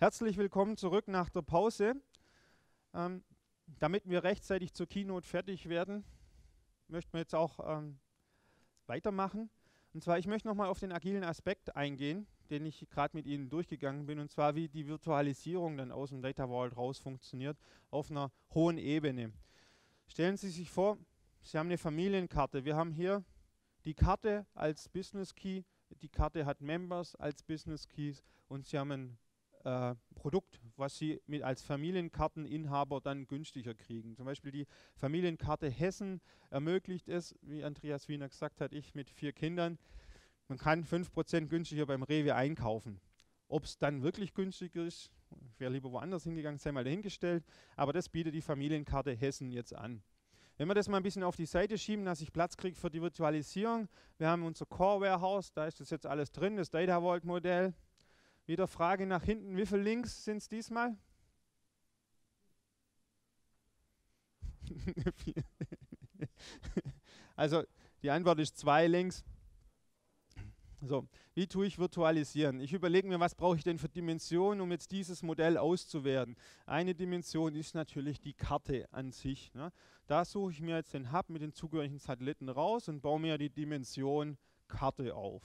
Herzlich willkommen zurück nach der Pause. Ähm, damit wir rechtzeitig zur Keynote fertig werden, möchten wir jetzt auch ähm, weitermachen. Und zwar, ich möchte nochmal auf den agilen Aspekt eingehen, den ich gerade mit Ihnen durchgegangen bin, und zwar, wie die Virtualisierung dann aus dem Data Vault raus funktioniert, auf einer hohen Ebene. Stellen Sie sich vor, Sie haben eine Familienkarte. Wir haben hier die Karte als Business Key, die Karte hat Members als Business Keys und Sie haben ein äh, Produkt, was Sie mit als Familienkarteninhaber dann günstiger kriegen. Zum Beispiel die Familienkarte Hessen ermöglicht es, wie Andreas Wiener gesagt hat, ich mit vier Kindern, man kann 5% günstiger beim Rewe einkaufen. Ob es dann wirklich günstiger ist, wäre lieber woanders hingegangen, sei mal dahingestellt, aber das bietet die Familienkarte Hessen jetzt an. Wenn wir das mal ein bisschen auf die Seite schieben, dass ich Platz kriege für die Virtualisierung, wir haben unser Core Warehouse, da ist das jetzt alles drin, das Data Vault Modell, wieder Frage nach hinten. Wie viele Links sind es diesmal? also die Antwort ist zwei Links. So, wie tue ich virtualisieren? Ich überlege mir, was brauche ich denn für Dimensionen, um jetzt dieses Modell auszuwerten. Eine Dimension ist natürlich die Karte an sich. Ne? Da suche ich mir jetzt den Hub mit den zugehörigen Satelliten raus und baue mir die Dimension Karte auf.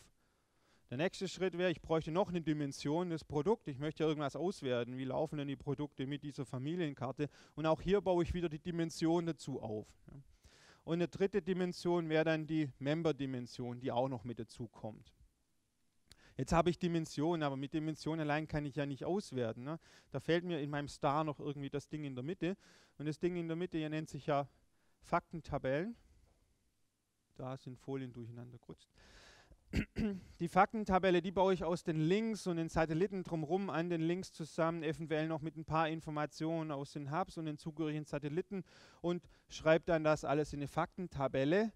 Der nächste Schritt wäre, ich bräuchte noch eine Dimension des Produkts. Ich möchte ja irgendwas auswerten. Wie laufen denn die Produkte mit dieser Familienkarte? Und auch hier baue ich wieder die Dimension dazu auf. Und eine dritte Dimension wäre dann die Member-Dimension, die auch noch mit dazu kommt. Jetzt habe ich Dimensionen, aber mit Dimensionen allein kann ich ja nicht auswerten. Ne? Da fehlt mir in meinem Star noch irgendwie das Ding in der Mitte. Und das Ding in der Mitte hier nennt sich ja Faktentabellen. Da sind Folien durcheinander gerutscht. Die Faktentabelle, die baue ich aus den Links und den Satelliten drumherum an den Links zusammen, eventuell noch mit ein paar Informationen aus den Hubs und den zugehörigen Satelliten und schreibe dann das alles in eine Faktentabelle,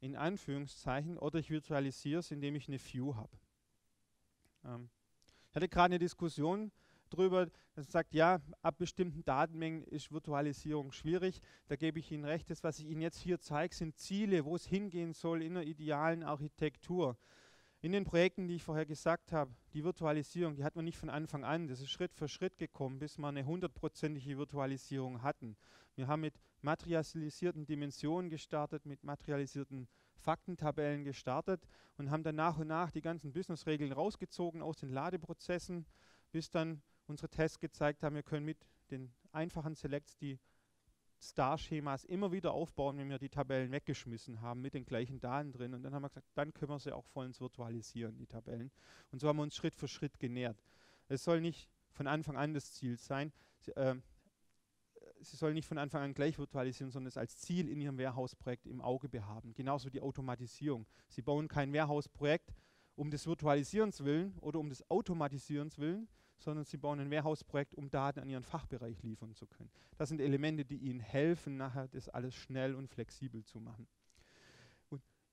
in Anführungszeichen, oder ich virtualisiere es, indem ich eine View habe. Ähm, ich hatte gerade eine Diskussion darüber, dass sagt, ja, ab bestimmten Datenmengen ist Virtualisierung schwierig. Da gebe ich Ihnen recht. Das, was ich Ihnen jetzt hier zeige, sind Ziele, wo es hingehen soll in einer idealen Architektur. In den Projekten, die ich vorher gesagt habe, die Virtualisierung, die hat man nicht von Anfang an. Das ist Schritt für Schritt gekommen, bis wir eine hundertprozentige Virtualisierung hatten. Wir haben mit materialisierten Dimensionen gestartet, mit materialisierten Faktentabellen gestartet und haben dann nach und nach die ganzen Business-Regeln rausgezogen aus den Ladeprozessen, bis dann unsere Tests gezeigt haben, wir können mit den einfachen Selects die Star-Schemas immer wieder aufbauen, wenn wir die Tabellen weggeschmissen haben mit den gleichen Daten drin. Und dann haben wir gesagt, dann können wir sie auch vollends virtualisieren, die Tabellen. Und so haben wir uns Schritt für Schritt genährt. Es soll nicht von Anfang an das Ziel sein. Sie, äh, Sie sollen nicht von Anfang an gleich virtualisieren, sondern es als Ziel in Ihrem Warehouse-Projekt im Auge behaben. Genauso die Automatisierung. Sie bauen kein Warehouse-Projekt um des Virtualisierens willen oder um des Automatisierens willen, sondern sie bauen ein Warehouse-Projekt, um Daten an ihren Fachbereich liefern zu können. Das sind Elemente, die ihnen helfen, nachher das alles schnell und flexibel zu machen.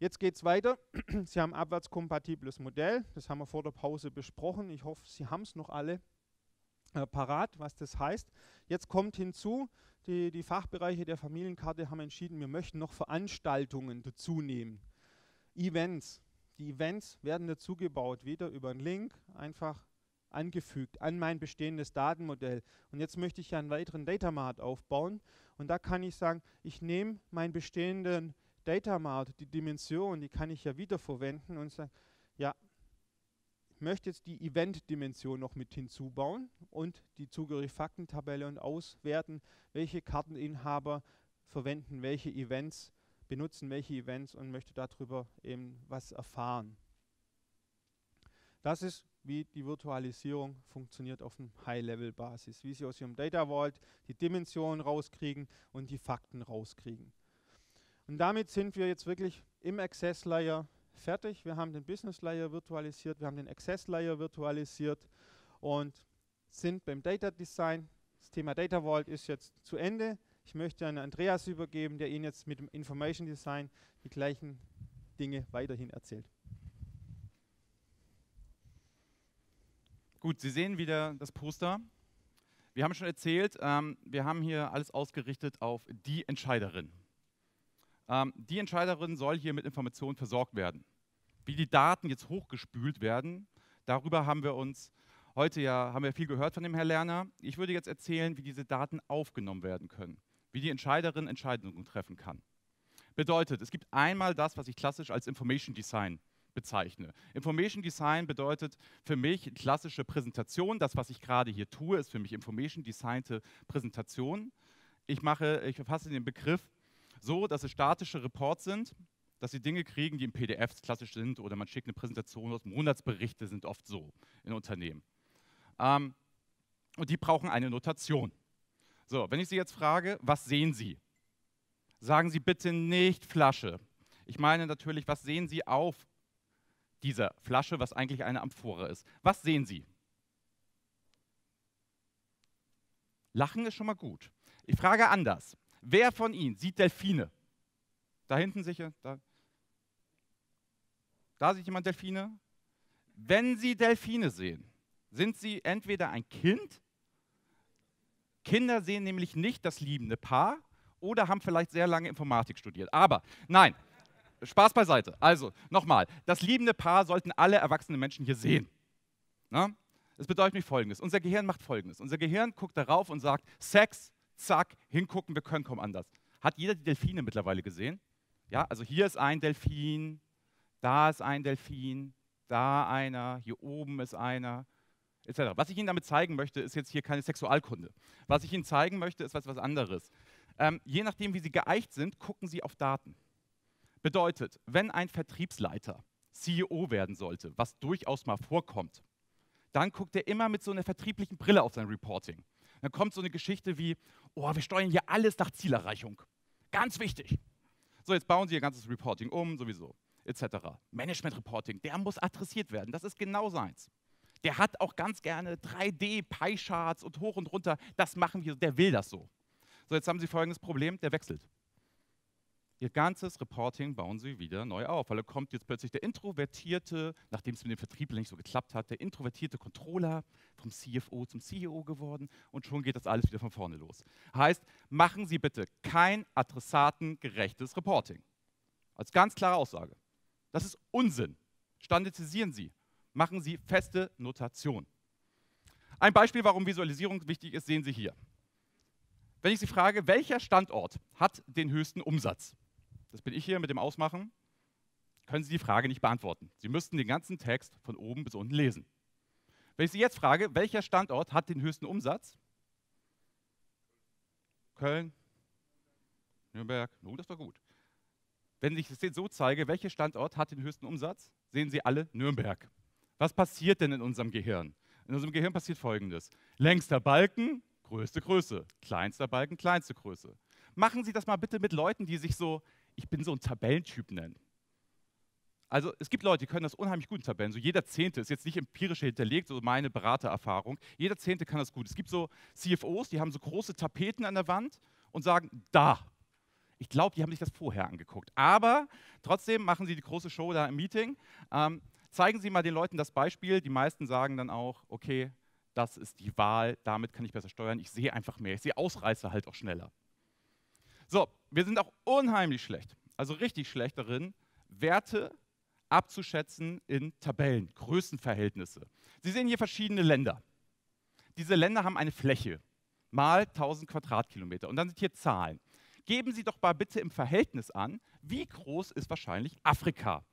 Jetzt geht es weiter. Sie haben ein abwärtskompatibles Modell, das haben wir vor der Pause besprochen. Ich hoffe, Sie haben es noch alle äh, parat, was das heißt. Jetzt kommt hinzu, die, die Fachbereiche der Familienkarte haben entschieden, wir möchten noch Veranstaltungen dazu nehmen. Events. Die Events werden dazu gebaut, wieder über einen Link, einfach angefügt an mein bestehendes Datenmodell. Und jetzt möchte ich ja einen weiteren Datamart aufbauen. Und da kann ich sagen, ich nehme meinen bestehenden Datamart, die Dimension, die kann ich ja wiederverwenden und sagen, ja, ich möchte jetzt die Event-Dimension noch mit hinzubauen und die zugehörige Faktentabelle und auswerten, welche Karteninhaber verwenden welche Events, benutzen welche Events und möchte darüber eben was erfahren. Das ist wie die Virtualisierung funktioniert auf einem High-Level-Basis, wie Sie aus Ihrem Data Vault die Dimensionen rauskriegen und die Fakten rauskriegen. Und damit sind wir jetzt wirklich im Access Layer fertig. Wir haben den Business Layer virtualisiert, wir haben den Access Layer virtualisiert und sind beim Data Design. Das Thema Data Vault ist jetzt zu Ende. Ich möchte an Andreas übergeben, der Ihnen jetzt mit dem Information Design die gleichen Dinge weiterhin erzählt. Gut, Sie sehen wieder das Poster. Wir haben schon erzählt, ähm, wir haben hier alles ausgerichtet auf die Entscheiderin. Ähm, die Entscheiderin soll hier mit Informationen versorgt werden. Wie die Daten jetzt hochgespült werden, darüber haben wir uns heute ja, haben wir viel gehört von dem Herrn Lerner. Ich würde jetzt erzählen, wie diese Daten aufgenommen werden können, wie die Entscheiderin Entscheidungen treffen kann. Bedeutet, es gibt einmal das, was ich klassisch als Information Design bezeichne. Information Design bedeutet für mich klassische Präsentation. Das, was ich gerade hier tue, ist für mich Information Designte Präsentation. Ich mache, ich verfasse den Begriff so, dass es statische Reports sind, dass sie Dinge kriegen, die im PDFs klassisch sind oder man schickt eine Präsentation aus. Monatsberichte sind oft so in Unternehmen. Ähm, und die brauchen eine Notation. So, wenn ich Sie jetzt frage, was sehen Sie? Sagen Sie bitte nicht Flasche. Ich meine natürlich, was sehen Sie auf dieser Flasche, was eigentlich eine Amphore ist? Was sehen Sie? Lachen ist schon mal gut. Ich frage anders. Wer von Ihnen sieht Delfine? Da hinten sicher? Da, da sieht jemand Delfine? Wenn Sie Delfine sehen, sind Sie entweder ein Kind, Kinder sehen nämlich nicht das liebende Paar oder haben vielleicht sehr lange Informatik studiert. Aber nein, Spaß beiseite. Also nochmal, das liebende Paar sollten alle erwachsenen Menschen hier sehen. Na? Das bedeutet nämlich Folgendes. Unser Gehirn macht Folgendes. Unser Gehirn guckt darauf und sagt, Sex, zack, hingucken, wir können kaum anders. Hat jeder die Delfine mittlerweile gesehen? Ja, also hier ist ein Delfin, da ist ein Delfin, da einer, hier oben ist einer, etc. Was ich Ihnen damit zeigen möchte, ist jetzt hier keine Sexualkunde. Was ich Ihnen zeigen möchte, ist was, was anderes. Ähm, je nachdem, wie Sie geeicht sind, gucken Sie auf Daten. Bedeutet, wenn ein Vertriebsleiter CEO werden sollte, was durchaus mal vorkommt, dann guckt er immer mit so einer vertrieblichen Brille auf sein Reporting. Dann kommt so eine Geschichte wie, oh, wir steuern hier alles nach Zielerreichung. Ganz wichtig. So, jetzt bauen Sie Ihr ganzes Reporting um, sowieso, etc. Management Reporting, der muss adressiert werden. Das ist genau seins. Der hat auch ganz gerne 3D-Pie-Charts und hoch und runter. Das machen wir, der will das so. So, jetzt haben Sie folgendes Problem, der wechselt. Ihr ganzes Reporting bauen sie wieder neu auf, weil da kommt jetzt plötzlich der introvertierte, nachdem es mit dem Vertrieb nicht so geklappt hat, der introvertierte Controller vom CFO zum CEO geworden und schon geht das alles wieder von vorne los. Heißt, machen Sie bitte kein adressatengerechtes Reporting. Als ganz klare Aussage. Das ist Unsinn. Standardisieren Sie. Machen Sie feste Notation. Ein Beispiel, warum Visualisierung wichtig ist, sehen Sie hier. Wenn ich Sie frage, welcher Standort hat den höchsten Umsatz? Das bin ich hier mit dem Ausmachen, können Sie die Frage nicht beantworten. Sie müssten den ganzen Text von oben bis unten lesen. Wenn ich Sie jetzt frage, welcher Standort hat den höchsten Umsatz? Köln, Nürnberg, oh, das war gut. Wenn ich es jetzt so zeige, welcher Standort hat den höchsten Umsatz, sehen Sie alle Nürnberg. Was passiert denn in unserem Gehirn? In unserem Gehirn passiert Folgendes. Längster Balken, größte Größe. Kleinster Balken, kleinste Größe. Machen Sie das mal bitte mit Leuten, die sich so ich bin so ein Tabellentyp nennen. Also es gibt Leute, die können das unheimlich gut in Tabellen. So jeder Zehnte ist jetzt nicht empirisch hinterlegt, so meine Beratererfahrung. Jeder Zehnte kann das gut. Es gibt so CFOs, die haben so große Tapeten an der Wand und sagen, da. Ich glaube, die haben sich das vorher angeguckt. Aber trotzdem machen sie die große Show da im Meeting. Ähm, zeigen Sie mal den Leuten das Beispiel. Die meisten sagen dann auch, okay, das ist die Wahl, damit kann ich besser steuern. Ich sehe einfach mehr. Ich sehe Ausreißer halt auch schneller. So, wir sind auch unheimlich schlecht, also richtig schlecht darin, Werte abzuschätzen in Tabellen, Größenverhältnisse. Sie sehen hier verschiedene Länder. Diese Länder haben eine Fläche mal 1000 Quadratkilometer und dann sind hier Zahlen. Geben Sie doch mal bitte im Verhältnis an, wie groß ist wahrscheinlich Afrika,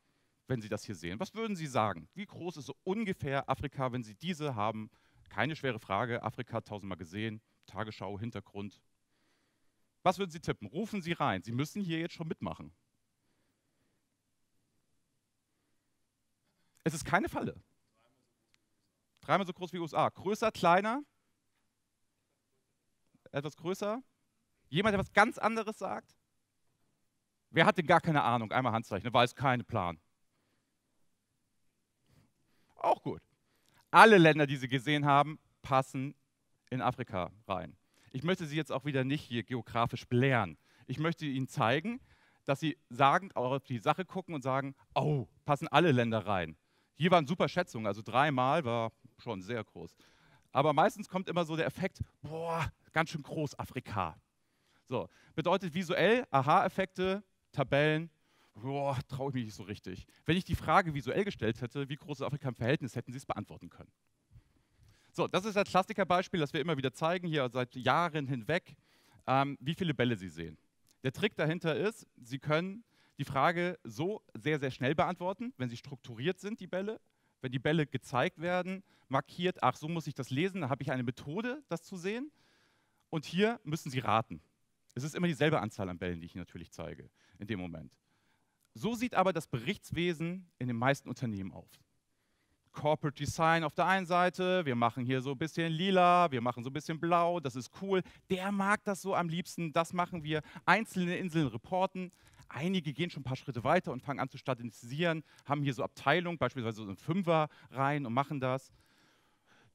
wenn Sie das hier sehen. Was würden Sie sagen? Wie groß ist so ungefähr Afrika, wenn Sie diese haben? Keine schwere Frage, Afrika tausendmal gesehen, Tagesschau, Hintergrund, was würden Sie tippen? Rufen Sie rein. Sie müssen hier jetzt schon mitmachen. Es ist keine Falle. Dreimal so groß wie USA. Größer, kleiner? Etwas größer? Jemand, der was ganz anderes sagt? Wer hatte gar keine Ahnung? Einmal Handzeichen, weiß keinen Plan. Auch gut. Alle Länder, die Sie gesehen haben, passen in Afrika rein. Ich möchte Sie jetzt auch wieder nicht hier geografisch belehren. Ich möchte Ihnen zeigen, dass Sie sagen, auf die Sache gucken und sagen, oh, passen alle Länder rein. Hier waren super Schätzungen, also dreimal war schon sehr groß. Aber meistens kommt immer so der Effekt, boah, ganz schön groß Afrika. So, bedeutet visuell, Aha-Effekte, Tabellen, boah, traue ich mich nicht so richtig. Wenn ich die Frage visuell gestellt hätte, wie groß ist Afrika im Verhältnis, hätten Sie es beantworten können. So, das ist das Klassikerbeispiel, das wir immer wieder zeigen, hier seit Jahren hinweg, ähm, wie viele Bälle Sie sehen. Der Trick dahinter ist, Sie können die Frage so sehr, sehr schnell beantworten, wenn sie strukturiert sind, die Bälle. Wenn die Bälle gezeigt werden, markiert, ach, so muss ich das lesen, dann habe ich eine Methode, das zu sehen. Und hier müssen Sie raten. Es ist immer dieselbe Anzahl an Bällen, die ich Ihnen natürlich zeige in dem Moment. So sieht aber das Berichtswesen in den meisten Unternehmen aus. Corporate Design auf der einen Seite, wir machen hier so ein bisschen lila, wir machen so ein bisschen blau, das ist cool. Der mag das so am liebsten, das machen wir. Einzelne Inseln reporten. Einige gehen schon ein paar Schritte weiter und fangen an zu standardisieren, haben hier so Abteilungen, beispielsweise so ein Fünfer rein und machen das.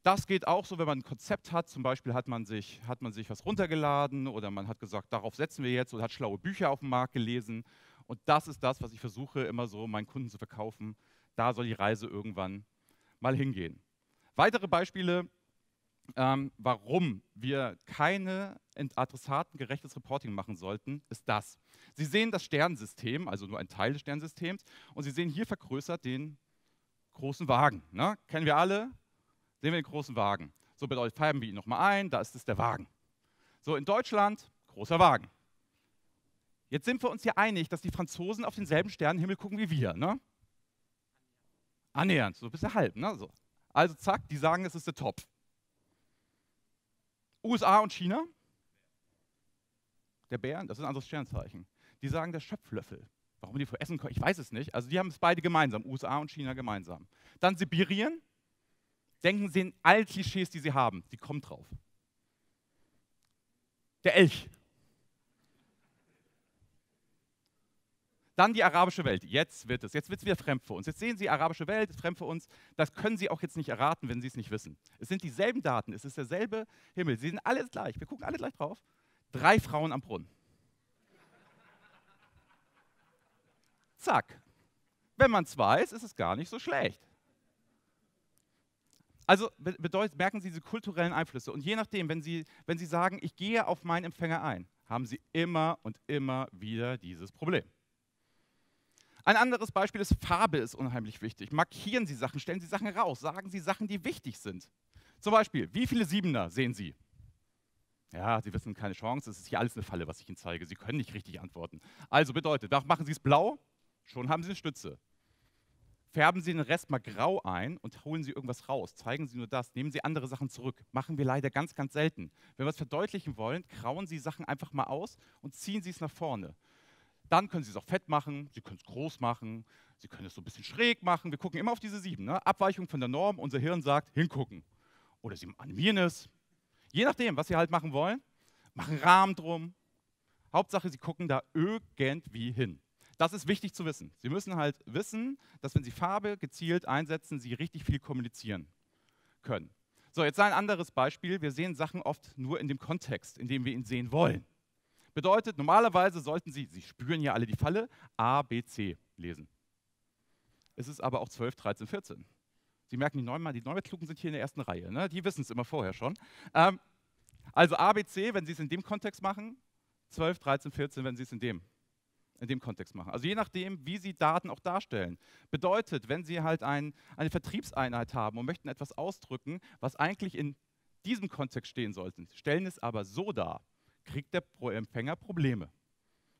Das geht auch so, wenn man ein Konzept hat. Zum Beispiel hat man, sich, hat man sich was runtergeladen oder man hat gesagt, darauf setzen wir jetzt oder hat schlaue Bücher auf dem Markt gelesen. Und das ist das, was ich versuche immer so meinen Kunden zu verkaufen. Da soll die Reise irgendwann mal hingehen. Weitere Beispiele, ähm, warum wir keine adressatengerechtes Reporting machen sollten, ist das. Sie sehen das Sternensystem, also nur ein Teil des Sternsystems, und Sie sehen hier vergrößert den großen Wagen. Ne? Kennen wir alle? Sehen wir den großen Wagen. So bedeutet, färben wir ihn nochmal ein, da ist es der Wagen. So, in Deutschland, großer Wagen. Jetzt sind wir uns hier einig, dass die Franzosen auf denselben Sternenhimmel gucken wie wir. Ne? Annähernd, so bis halb. Ne? So. Also zack, die sagen, es ist der Topf. USA und China, der Bär, das ist ein anderes Sternzeichen. Die sagen der Schöpflöffel. Warum die vor Essen kommen, ich weiß es nicht. Also die haben es beide gemeinsam, USA und China gemeinsam. Dann Sibirien, denken Sie in all Klischees, die sie haben, die kommen drauf. Der Elch. Dann die arabische Welt. Jetzt wird es, jetzt wird es wieder fremd für uns. Jetzt sehen Sie, arabische Welt ist fremd für uns. Das können Sie auch jetzt nicht erraten, wenn Sie es nicht wissen. Es sind dieselben Daten, es ist derselbe Himmel. Sie sind alles gleich. Wir gucken alle gleich drauf. Drei Frauen am Brunnen. Zack. Wenn man es weiß, ist es gar nicht so schlecht. Also bedeutet, merken Sie diese kulturellen Einflüsse. Und je nachdem, wenn Sie, wenn Sie sagen, ich gehe auf meinen Empfänger ein, haben Sie immer und immer wieder dieses Problem. Ein anderes Beispiel ist, Farbe ist unheimlich wichtig. Markieren Sie Sachen, stellen Sie Sachen raus, sagen Sie Sachen, die wichtig sind. Zum Beispiel, wie viele Siebener sehen Sie? Ja, Sie wissen, keine Chance, es ist hier alles eine Falle, was ich Ihnen zeige. Sie können nicht richtig antworten. Also bedeutet, machen Sie es blau, schon haben Sie eine Stütze. Färben Sie den Rest mal grau ein und holen Sie irgendwas raus. Zeigen Sie nur das, nehmen Sie andere Sachen zurück. Machen wir leider ganz, ganz selten. Wenn wir es verdeutlichen wollen, grauen Sie Sachen einfach mal aus und ziehen Sie es nach vorne. Dann können Sie es auch fett machen, Sie können es groß machen, Sie können es so ein bisschen schräg machen. Wir gucken immer auf diese sieben. Ne? Abweichung von der Norm, unser Hirn sagt, hingucken. Oder Sie animieren es. Je nachdem, was Sie halt machen wollen, machen Rahmen drum. Hauptsache, Sie gucken da irgendwie hin. Das ist wichtig zu wissen. Sie müssen halt wissen, dass wenn Sie Farbe gezielt einsetzen, Sie richtig viel kommunizieren können. So, jetzt ein anderes Beispiel. Wir sehen Sachen oft nur in dem Kontext, in dem wir ihn sehen wollen. Bedeutet, normalerweise sollten Sie, Sie spüren ja alle die Falle, A, B, C lesen. Es ist aber auch 12, 13, 14. Sie merken, die Neumann, die Neumann-Klugen sind hier in der ersten Reihe. Ne? Die wissen es immer vorher schon. Ähm, also A, B, C, wenn Sie es in dem Kontext machen, 12, 13, 14, wenn Sie es in dem, in dem Kontext machen. Also je nachdem, wie Sie Daten auch darstellen. Bedeutet, wenn Sie halt ein, eine Vertriebseinheit haben und möchten etwas ausdrücken, was eigentlich in diesem Kontext stehen sollte, stellen es aber so dar, kriegt der Empfänger Probleme.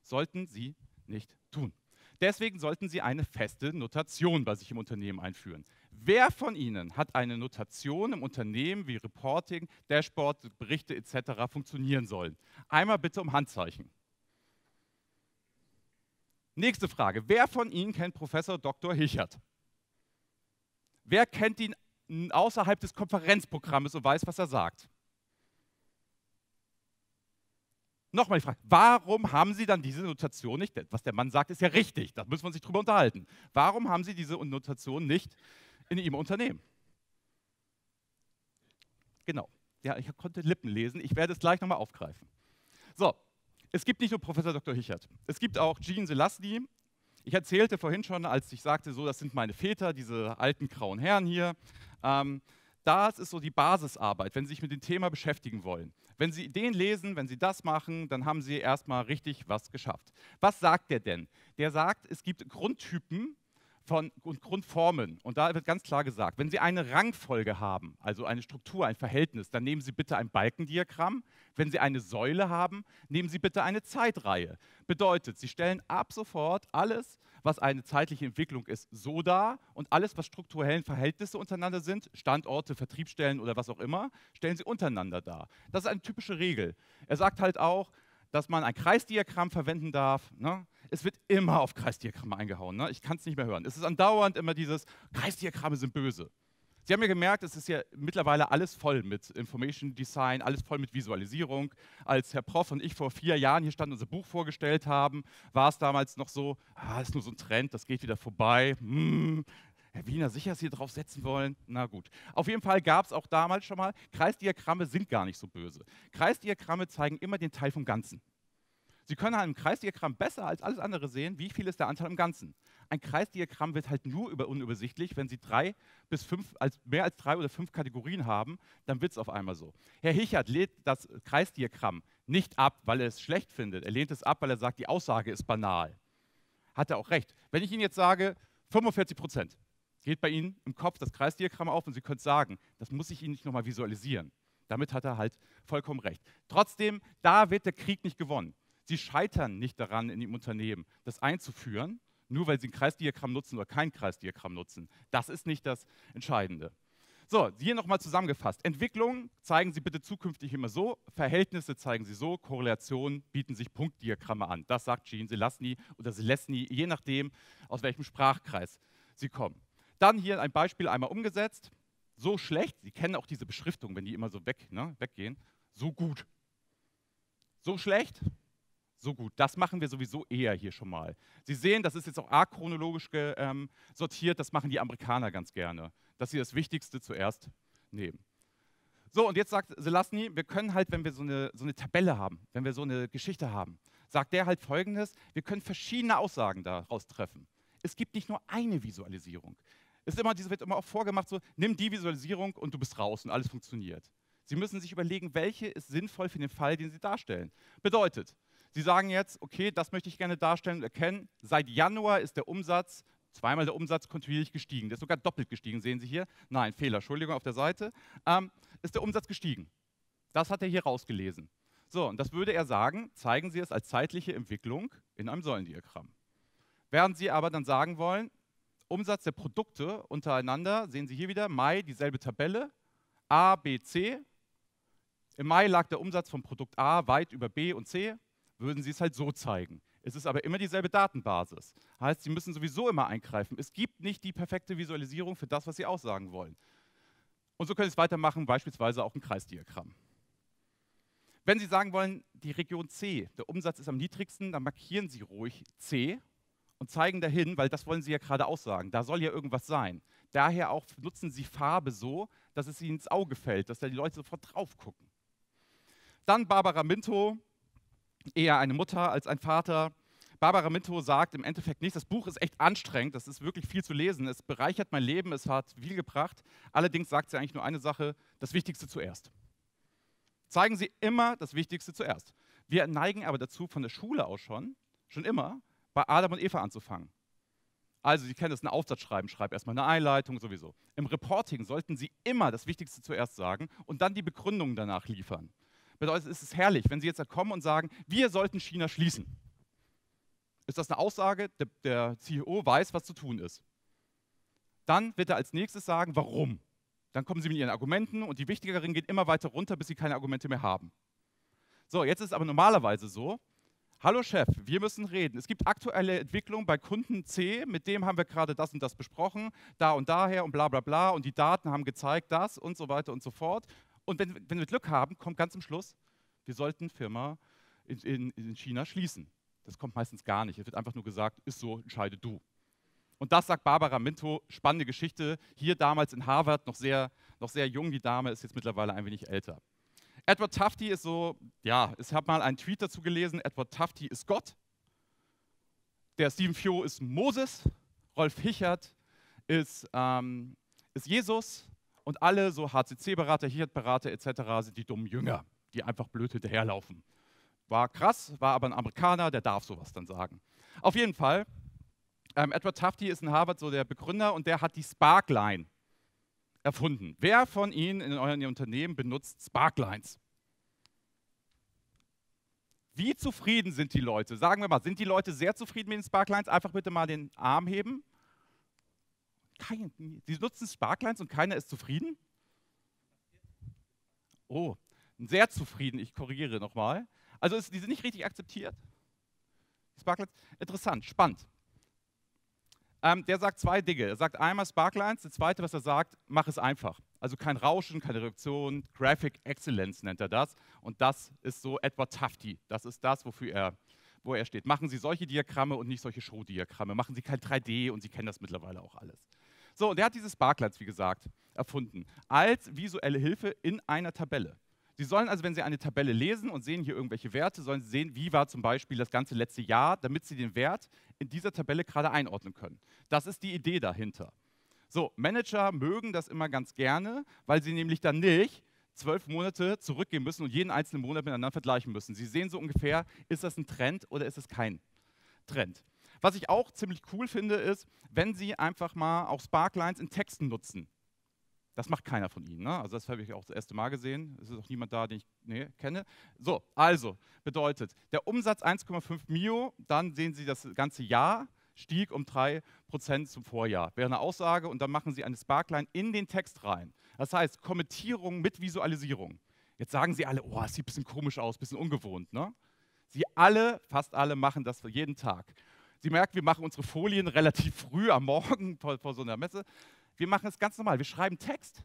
Sollten Sie nicht tun. Deswegen sollten Sie eine feste Notation bei sich im Unternehmen einführen. Wer von Ihnen hat eine Notation im Unternehmen, wie Reporting, Dashboard, Berichte etc. funktionieren sollen? Einmal bitte um Handzeichen. Nächste Frage. Wer von Ihnen kennt Professor Dr. Hichert? Wer kennt ihn außerhalb des Konferenzprogrammes und weiß, was er sagt? Nochmal die Frage, warum haben Sie dann diese Notation nicht? Was der Mann sagt, ist ja richtig, da muss man sich drüber unterhalten. Warum haben Sie diese Notation nicht in Ihrem Unternehmen? Genau, ja, ich konnte Lippen lesen, ich werde es gleich nochmal aufgreifen. So, es gibt nicht nur Professor Dr. Hichert, es gibt auch Jean Selassie. Ich erzählte vorhin schon, als ich sagte, so, das sind meine Väter, diese alten grauen Herren hier. Ähm, das ist so die Basisarbeit, wenn Sie sich mit dem Thema beschäftigen wollen. Wenn Sie den lesen, wenn Sie das machen, dann haben Sie erstmal richtig was geschafft. Was sagt der denn? Der sagt, es gibt Grundtypen von Grundformen. Und da wird ganz klar gesagt, wenn Sie eine Rangfolge haben, also eine Struktur, ein Verhältnis, dann nehmen Sie bitte ein Balkendiagramm. Wenn Sie eine Säule haben, nehmen Sie bitte eine Zeitreihe. Bedeutet, Sie stellen ab sofort alles, was eine zeitliche Entwicklung ist, so dar und alles, was strukturellen Verhältnisse untereinander sind, Standorte, Vertriebsstellen oder was auch immer, stellen Sie untereinander dar. Das ist eine typische Regel. Er sagt halt auch, dass man ein Kreisdiagramm verwenden darf. Ne? Es wird immer auf Kreisdiagramme eingehauen. Ne? Ich kann es nicht mehr hören. Es ist andauernd immer dieses, Kreisdiagramme sind böse. Sie haben ja gemerkt, es ist ja mittlerweile alles voll mit Information Design, alles voll mit Visualisierung. Als Herr Prof und ich vor vier Jahren hier standen unser Buch vorgestellt haben, war es damals noch so, ah, ist nur so ein Trend, das geht wieder vorbei. Hm, Herr Wiener, sicher, dass Sie drauf setzen wollen? Na gut. Auf jeden Fall gab es auch damals schon mal, Kreisdiagramme sind gar nicht so böse. Kreisdiagramme zeigen immer den Teil vom Ganzen. Sie können halt im Kreisdiagramm besser als alles andere sehen, wie viel ist der Anteil im Ganzen. Ein Kreisdiagramm wird halt nur über unübersichtlich, wenn Sie drei bis fünf, als mehr als drei oder fünf Kategorien haben, dann wird es auf einmal so. Herr Hichert lehnt das Kreisdiagramm nicht ab, weil er es schlecht findet. Er lehnt es ab, weil er sagt, die Aussage ist banal. Hat er auch recht. Wenn ich Ihnen jetzt sage, 45 Prozent, geht bei Ihnen im Kopf das Kreisdiagramm auf und Sie können sagen, das muss ich Ihnen nicht nochmal visualisieren. Damit hat er halt vollkommen recht. Trotzdem, da wird der Krieg nicht gewonnen. Sie scheitern nicht daran, in Ihrem Unternehmen das einzuführen, nur weil Sie ein Kreisdiagramm nutzen oder kein Kreisdiagramm nutzen. Das ist nicht das Entscheidende. So, hier nochmal zusammengefasst. Entwicklung zeigen Sie bitte zukünftig immer so, Verhältnisse zeigen Sie so, Korrelationen bieten sich Punktdiagramme an. Das sagt Jean Selesny oder Selesny, je nachdem, aus welchem Sprachkreis Sie kommen. Dann hier ein Beispiel einmal umgesetzt. So schlecht, Sie kennen auch diese Beschriftung, wenn die immer so weg, ne, weggehen. So gut. So schlecht, so gut. Das machen wir sowieso eher hier schon mal. Sie sehen, das ist jetzt auch chronologisch ähm, sortiert. Das machen die Amerikaner ganz gerne, dass sie das Wichtigste zuerst nehmen. So, und jetzt sagt Selasny, wir können halt, wenn wir so eine, so eine Tabelle haben, wenn wir so eine Geschichte haben, sagt der halt folgendes, wir können verschiedene Aussagen daraus treffen. Es gibt nicht nur eine Visualisierung. Es immer, wird immer auch vorgemacht, so, nimm die Visualisierung und du bist raus und alles funktioniert. Sie müssen sich überlegen, welche ist sinnvoll für den Fall, den Sie darstellen. Bedeutet, Sie sagen jetzt, okay, das möchte ich gerne darstellen und erkennen. Seit Januar ist der Umsatz, zweimal der Umsatz kontinuierlich gestiegen. Der ist sogar doppelt gestiegen, sehen Sie hier. Nein, Fehler, Entschuldigung, auf der Seite. Ähm, ist der Umsatz gestiegen. Das hat er hier rausgelesen. So, und das würde er sagen, zeigen Sie es als zeitliche Entwicklung in einem Säulendiagramm. Während Sie aber dann sagen wollen, Umsatz der Produkte untereinander, sehen Sie hier wieder, Mai, dieselbe Tabelle, A, B, C. Im Mai lag der Umsatz vom Produkt A weit über B und C, würden sie es halt so zeigen. Es ist aber immer dieselbe Datenbasis. Heißt, sie müssen sowieso immer eingreifen. Es gibt nicht die perfekte Visualisierung für das, was sie aussagen wollen. Und so können Sie es weitermachen, beispielsweise auch ein Kreisdiagramm. Wenn Sie sagen wollen, die Region C, der Umsatz ist am niedrigsten, dann markieren Sie ruhig C und zeigen dahin, weil das wollen Sie ja gerade aussagen. Da soll ja irgendwas sein. Daher auch nutzen Sie Farbe so, dass es Ihnen ins Auge fällt, dass da die Leute sofort drauf gucken. Dann Barbara Minto, eher eine Mutter als ein Vater. Barbara Minto sagt im Endeffekt nichts. Das Buch ist echt anstrengend, das ist wirklich viel zu lesen. Es bereichert mein Leben, es hat viel gebracht. Allerdings sagt sie eigentlich nur eine Sache, das Wichtigste zuerst. Zeigen Sie immer das Wichtigste zuerst. Wir neigen aber dazu, von der Schule aus schon, schon immer, bei Adam und Eva anzufangen. Also, Sie kennen das, ein Aufsatz schreiben, schreib erstmal eine Einleitung sowieso. Im Reporting sollten Sie immer das Wichtigste zuerst sagen und dann die Begründung danach liefern bedeutet, es ist herrlich, wenn Sie jetzt da kommen und sagen, wir sollten China schließen. Ist das eine Aussage? Der, der CEO weiß, was zu tun ist. Dann wird er als nächstes sagen, warum. Dann kommen Sie mit Ihren Argumenten und die wichtigeren gehen immer weiter runter, bis Sie keine Argumente mehr haben. So, jetzt ist es aber normalerweise so, Hallo Chef, wir müssen reden. Es gibt aktuelle Entwicklungen bei Kunden C, mit dem haben wir gerade das und das besprochen, da und daher und bla bla bla und die Daten haben gezeigt das und so weiter und so fort. Und wenn, wenn wir Glück haben, kommt ganz zum Schluss, wir sollten Firma in, in, in China schließen. Das kommt meistens gar nicht. Es wird einfach nur gesagt, ist so, entscheide du. Und das sagt Barbara Minto, spannende Geschichte. Hier damals in Harvard, noch sehr, noch sehr jung, die Dame ist jetzt mittlerweile ein wenig älter. Edward Tufte ist so, ja, ich habe mal einen Tweet dazu gelesen, Edward Tufte ist Gott. Der Stephen Fio ist Moses. Rolf Hichert ist, ähm, ist Jesus. Und alle so HCC-Berater, Hirt-Berater etc. sind die dummen Jünger, die einfach blöd hinterherlaufen. War krass, war aber ein Amerikaner, der darf sowas dann sagen. Auf jeden Fall Ähm, Edward Tufte ist in Harvard so der Begründer und der hat die Sparkline erfunden. Wer von Ihnen in euren Unternehmen benutzt Sparklines? Wie zufrieden sind die Leute? Sagen wir mal, sind die Leute sehr zufrieden mit den Sparklines? Einfach bitte mal den Arm heben. Kein, die nutzen Sparklines und keiner ist zufrieden? Oh, sehr zufrieden, ich korrigiere nochmal. Also ist, die sind nicht richtig akzeptiert. Sparklines, interessant, spannend. Ähm, der sagt zwei Dinge. Er sagt einmal Sparklines, das zweite, was er sagt, mach es einfach. Also kein Rauschen, keine Reaktion, Graphic Excellence nennt er das. Und das ist so etwa Tufty. Das ist das, wofür er, wo er steht. Machen Sie solche Diagramme und nicht solche Showdiagramme. Machen Sie kein 3D und Sie kennen das mittlerweile auch alles. So, und er hat diese Sparklines, wie gesagt, erfunden als visuelle Hilfe in einer Tabelle. Sie sollen also, wenn Sie eine Tabelle lesen und sehen hier irgendwelche Werte, sollen Sie sehen, wie war zum Beispiel das ganze letzte Jahr, damit Sie den Wert in dieser Tabelle gerade einordnen können. Das ist die Idee dahinter. So, Manager mögen das immer ganz gerne, weil sie nämlich dann nicht zwölf Monate zurückgehen müssen und jeden einzelnen Monat miteinander vergleichen müssen. Sie sehen so ungefähr, ist das ein Trend oder ist es kein Trend. Was ich auch ziemlich cool finde, ist, wenn Sie einfach mal auch Sparklines in Texten nutzen. Das macht keiner von Ihnen. Ne? Also das habe ich auch das erste Mal gesehen. Es ist auch niemand da, den ich nee, kenne. So, also bedeutet, der Umsatz 1,5 Mio, dann sehen Sie das ganze Jahr stieg um 3% zum Vorjahr. Wäre eine Aussage und dann machen Sie eine Sparkline in den Text rein. Das heißt, Kommentierung mit Visualisierung. Jetzt sagen Sie alle, oh, es sieht ein bisschen komisch aus, ein bisschen ungewohnt. Ne? Sie alle, fast alle machen das für jeden Tag. Sie merken, wir machen unsere Folien relativ früh am Morgen vor, vor so einer Messe. Wir machen es ganz normal. Wir schreiben Text,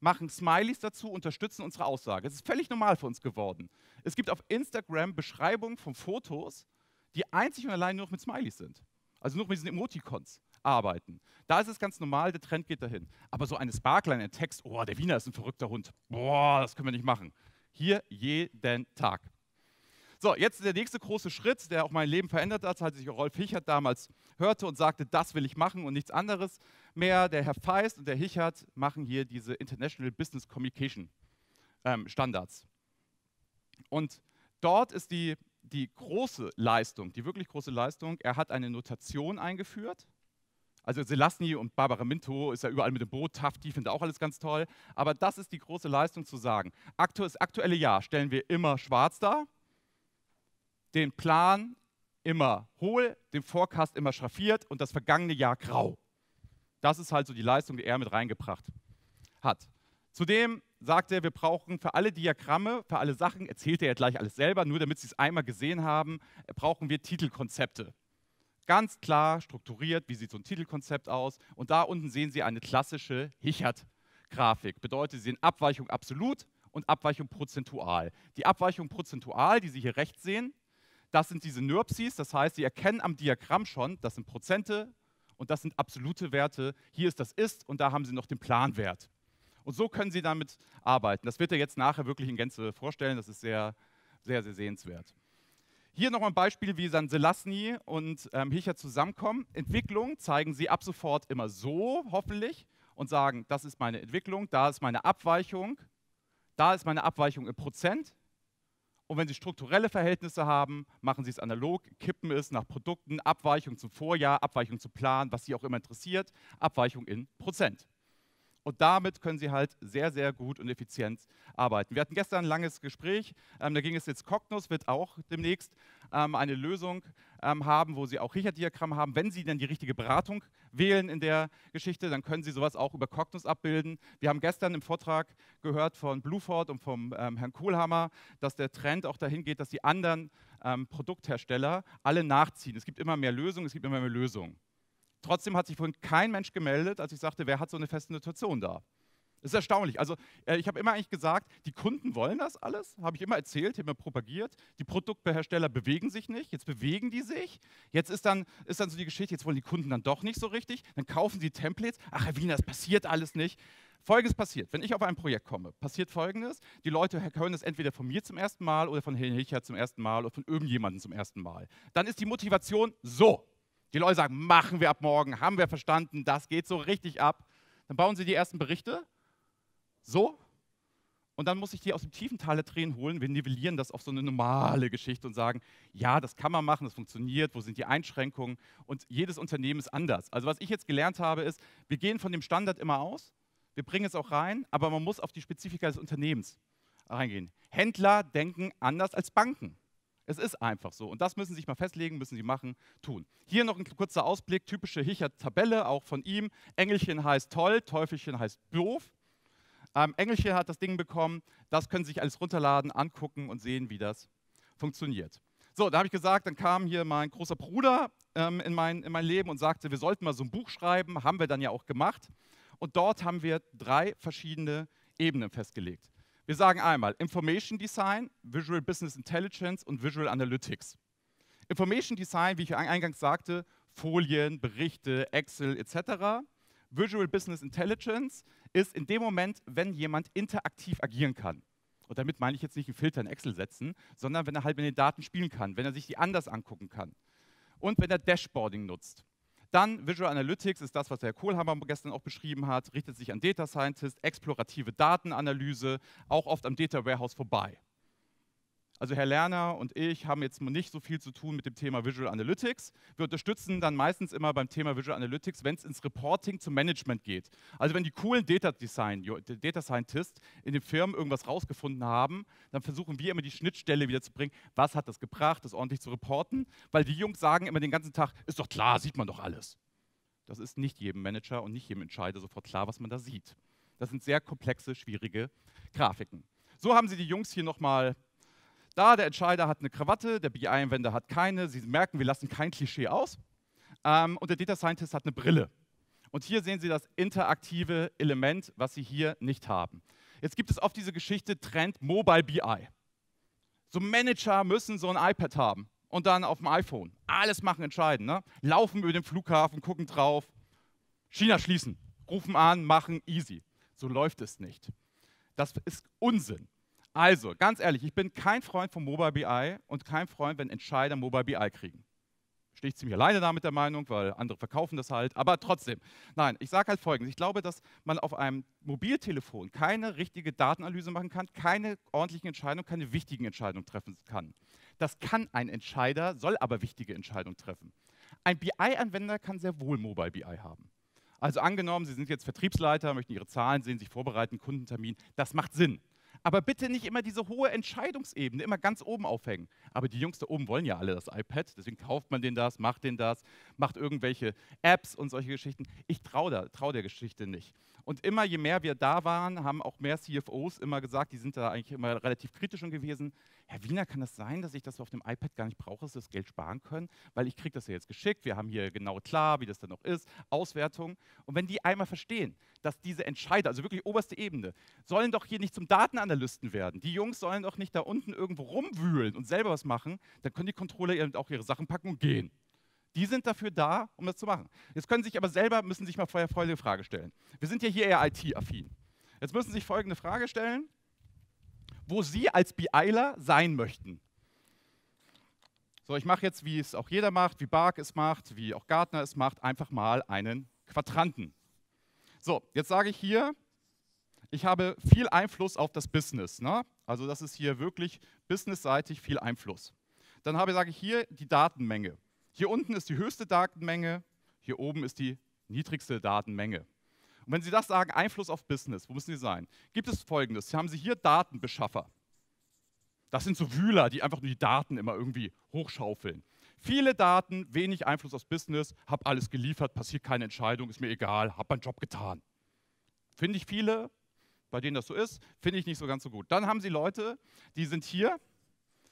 machen Smileys dazu, unterstützen unsere Aussage. Es ist völlig normal für uns geworden. Es gibt auf Instagram Beschreibungen von Fotos, die einzig und allein nur noch mit Smileys sind. Also nur mit diesen Emoticons arbeiten. Da ist es ganz normal, der Trend geht dahin. Aber so eine Sparkline, ein Text, oh, der Wiener ist ein verrückter Hund. Boah, das können wir nicht machen. Hier jeden Tag. So, jetzt der nächste große Schritt, der auch mein Leben verändert hat, als ich Rolf Hichert damals hörte und sagte, das will ich machen und nichts anderes mehr. Der Herr Feist und der Hichert machen hier diese International Business Communication ähm, Standards. Und dort ist die, die große Leistung, die wirklich große Leistung, er hat eine Notation eingeführt. Also Selasny und Barbara Minto ist ja überall mit dem Boot, Taft, die finden auch alles ganz toll. Aber das ist die große Leistung zu sagen. das aktuelle Jahr stellen wir immer schwarz dar den Plan immer hohl, den Forecast immer schraffiert und das vergangene Jahr grau. Das ist halt so die Leistung, die er mit reingebracht hat. Zudem sagt er, wir brauchen für alle Diagramme, für alle Sachen, erzählt er ja gleich alles selber, nur damit Sie es einmal gesehen haben, brauchen wir Titelkonzepte. Ganz klar strukturiert, wie sieht so ein Titelkonzept aus. Und da unten sehen Sie eine klassische Hichert-Grafik. Bedeutet, Sie sehen Abweichung absolut und Abweichung prozentual. Die Abweichung prozentual, die Sie hier rechts sehen, das sind diese NURPSIs, das heißt, Sie erkennen am Diagramm schon, das sind Prozente und das sind absolute Werte. Hier ist das Ist und da haben Sie noch den Planwert. Und so können Sie damit arbeiten. Das wird er jetzt nachher wirklich in Gänze vorstellen. Das ist sehr, sehr, sehr sehenswert. Hier noch ein Beispiel, wie dann Selasny und ähm, Hicher zusammenkommen. Entwicklung zeigen Sie ab sofort immer so, hoffentlich, und sagen, das ist meine Entwicklung, da ist meine Abweichung, da ist meine Abweichung im Prozent, und wenn Sie strukturelle Verhältnisse haben, machen Sie es analog, kippen es nach Produkten, Abweichung zum Vorjahr, Abweichung zum Plan, was Sie auch immer interessiert, Abweichung in Prozent. Und damit können Sie halt sehr, sehr gut und effizient arbeiten. Wir hatten gestern ein langes Gespräch, ähm, da ging es jetzt, Cognos wird auch demnächst ähm, eine Lösung ähm, haben, wo Sie auch Richard-Diagramm haben. Wenn Sie dann die richtige Beratung wählen in der Geschichte, dann können Sie sowas auch über Cognos abbilden. Wir haben gestern im Vortrag gehört von Blueford und vom ähm, Herrn Kohlhammer, dass der Trend auch dahin geht, dass die anderen ähm, Produkthersteller alle nachziehen. Es gibt immer mehr Lösungen, es gibt immer mehr Lösungen. Trotzdem hat sich vorhin kein Mensch gemeldet, als ich sagte, wer hat so eine feste Notation da? Das ist erstaunlich. Also äh, ich habe immer eigentlich gesagt, die Kunden wollen das alles, habe ich immer erzählt, immer propagiert. Die Produkthersteller bewegen sich nicht, jetzt bewegen die sich. Jetzt ist dann, ist dann so die Geschichte, jetzt wollen die Kunden dann doch nicht so richtig. Dann kaufen sie Templates. Ach, Herr Wiener, das passiert alles nicht. Folgendes passiert, wenn ich auf ein Projekt komme, passiert Folgendes, die Leute hören es entweder von mir zum ersten Mal oder von Herrn Hilcher zum ersten Mal oder von irgendjemandem zum ersten Mal. Dann ist die Motivation so. Die Leute sagen, machen wir ab morgen, haben wir verstanden, das geht so richtig ab. Dann bauen sie die ersten Berichte so und dann muss ich die aus dem tiefen Tal der Tränen holen. Wir nivellieren das auf so eine normale Geschichte und sagen, ja, das kann man machen, das funktioniert, wo sind die Einschränkungen? Und jedes Unternehmen ist anders. Also was ich jetzt gelernt habe, ist, wir gehen von dem Standard immer aus, wir bringen es auch rein, aber man muss auf die Spezifika des Unternehmens reingehen. Händler denken anders als Banken. Es ist einfach so. Und das müssen Sie sich mal festlegen, müssen Sie machen, tun. Hier noch ein kurzer Ausblick, typische Hicher-Tabelle, auch von ihm. Engelchen heißt toll, Teufelchen heißt doof. Ähm, Engelchen hat das Ding bekommen. Das können Sie sich alles runterladen, angucken und sehen, wie das funktioniert. So, da habe ich gesagt, dann kam hier mein großer Bruder ähm, in, mein, in mein Leben und sagte, wir sollten mal so ein Buch schreiben. Haben wir dann ja auch gemacht. Und dort haben wir drei verschiedene Ebenen festgelegt. Wir sagen einmal Information Design, Visual Business Intelligence und Visual Analytics. Information Design, wie ich eingangs sagte, Folien, Berichte, Excel etc. Visual Business Intelligence ist in dem Moment, wenn jemand interaktiv agieren kann. Und damit meine ich jetzt nicht einen Filter in Excel setzen, sondern wenn er halt mit den Daten spielen kann, wenn er sich die anders angucken kann. Und wenn er Dashboarding nutzt. Dann Visual Analytics ist das, was Herr Kohlhammer gestern auch beschrieben hat, richtet sich an Data Scientist, explorative Datenanalyse, auch oft am Data Warehouse vorbei. Also Herr Lerner und ich haben jetzt nicht so viel zu tun mit dem Thema Visual Analytics. Wir unterstützen dann meistens immer beim Thema Visual Analytics, wenn es ins Reporting zum Management geht. Also wenn die coolen Data Design, Data Scientists in den Firmen irgendwas rausgefunden haben, dann versuchen wir immer die Schnittstelle wieder zu bringen. Was hat das gebracht, das ordentlich zu reporten? Weil die Jungs sagen immer den ganzen Tag, ist doch klar, sieht man doch alles. Das ist nicht jedem Manager und nicht jedem Entscheider sofort klar, was man da sieht. Das sind sehr komplexe, schwierige Grafiken. So haben sie die Jungs hier nochmal da, der Entscheider hat eine Krawatte, der BI-Anwender hat keine. Sie merken, wir lassen kein Klischee aus. Ähm, und der Data Scientist hat eine Brille. Und hier sehen Sie das interaktive Element, was Sie hier nicht haben. Jetzt gibt es oft diese Geschichte Trend Mobile BI. So Manager müssen so ein iPad haben und dann auf dem iPhone. Alles machen, entscheiden. Ne? Laufen über den Flughafen, gucken drauf. China schließen, rufen an, machen, easy. So läuft es nicht. Das ist Unsinn. Also, ganz ehrlich, ich bin kein Freund von Mobile BI und kein Freund, wenn Entscheider Mobile BI kriegen. Stehe ich ziemlich alleine da mit der Meinung, weil andere verkaufen das halt. Aber trotzdem, nein, ich sage halt Folgendes. Ich glaube, dass man auf einem Mobiltelefon keine richtige Datenanalyse machen kann, keine ordentlichen Entscheidungen, keine wichtigen Entscheidungen treffen kann. Das kann ein Entscheider, soll aber wichtige Entscheidungen treffen. Ein BI-Anwender kann sehr wohl Mobile BI haben. Also angenommen, Sie sind jetzt Vertriebsleiter, möchten Ihre Zahlen sehen, sich vorbereiten, Kundentermin, das macht Sinn. Aber bitte nicht immer diese hohe Entscheidungsebene, immer ganz oben aufhängen. Aber die Jungs da oben wollen ja alle das iPad, deswegen kauft man denen das, macht denen das, macht irgendwelche Apps und solche Geschichten. Ich traue trau der Geschichte nicht. Und immer je mehr wir da waren, haben auch mehr CFOs immer gesagt, die sind da eigentlich immer relativ kritisch gewesen. Herr Wiener, kann das sein, dass ich das auf dem iPad gar nicht brauche, dass wir das Geld sparen können? Weil ich kriege das ja jetzt geschickt, wir haben hier genau klar, wie das dann noch ist, Auswertung. Und wenn die einmal verstehen, dass diese Entscheider, also wirklich oberste Ebene, sollen doch hier nicht zum Datenanalysten werden. Die Jungs sollen doch nicht da unten irgendwo rumwühlen und selber was machen, dann können die Controller auch ihre Sachen packen und gehen. Die sind dafür da, um das zu machen. Jetzt können sich aber selber, müssen sich mal vorher folgende Frage stellen. Wir sind ja hier eher IT-affin. Jetzt müssen sich folgende Frage stellen, wo Sie als BIler sein möchten. So, ich mache jetzt, wie es auch jeder macht, wie Bark es macht, wie auch Gartner es macht, einfach mal einen Quadranten. So, jetzt sage ich hier, ich habe viel Einfluss auf das Business. Ne? Also das ist hier wirklich businessseitig viel Einfluss. Dann habe, sage ich hier die Datenmenge. Hier unten ist die höchste Datenmenge, hier oben ist die niedrigste Datenmenge. Und wenn Sie das sagen, Einfluss auf Business, wo müssen Sie sein? Gibt es folgendes: Haben Sie hier Datenbeschaffer. Das sind so Wühler, die einfach nur die Daten immer irgendwie hochschaufeln. Viele Daten, wenig Einfluss aufs Business, habe alles geliefert, passiert keine Entscheidung, ist mir egal, habe meinen Job getan. Finde ich viele, bei denen das so ist, finde ich nicht so ganz so gut. Dann haben Sie Leute, die sind hier,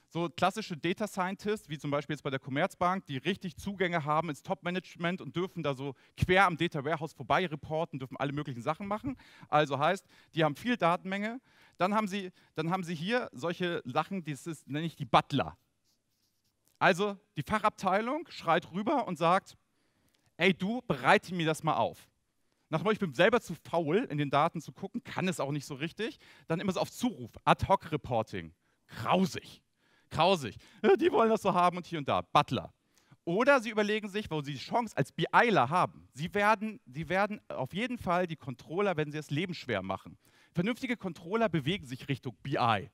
so klassische Data Scientists, wie zum Beispiel jetzt bei der Commerzbank, die richtig Zugänge haben ins Top-Management und dürfen da so quer am Data Warehouse vorbei reporten, dürfen alle möglichen Sachen machen. Also heißt, die haben viel Datenmenge. Dann haben sie, dann haben sie hier solche Sachen, das ist, nenne ich die Butler. Also die Fachabteilung schreit rüber und sagt, ey du, bereite mir das mal auf. Nachdem ich bin selber zu faul, in den Daten zu gucken, kann es auch nicht so richtig. Dann immer so auf Zuruf, Ad-Hoc-Reporting. Grausig grausig. Die wollen das so haben und hier und da. Butler. Oder sie überlegen sich, wo sie die Chance als BIler haben. Sie werden, sie werden auf jeden Fall die Controller, wenn sie das Leben schwer machen. Vernünftige Controller bewegen sich Richtung BI.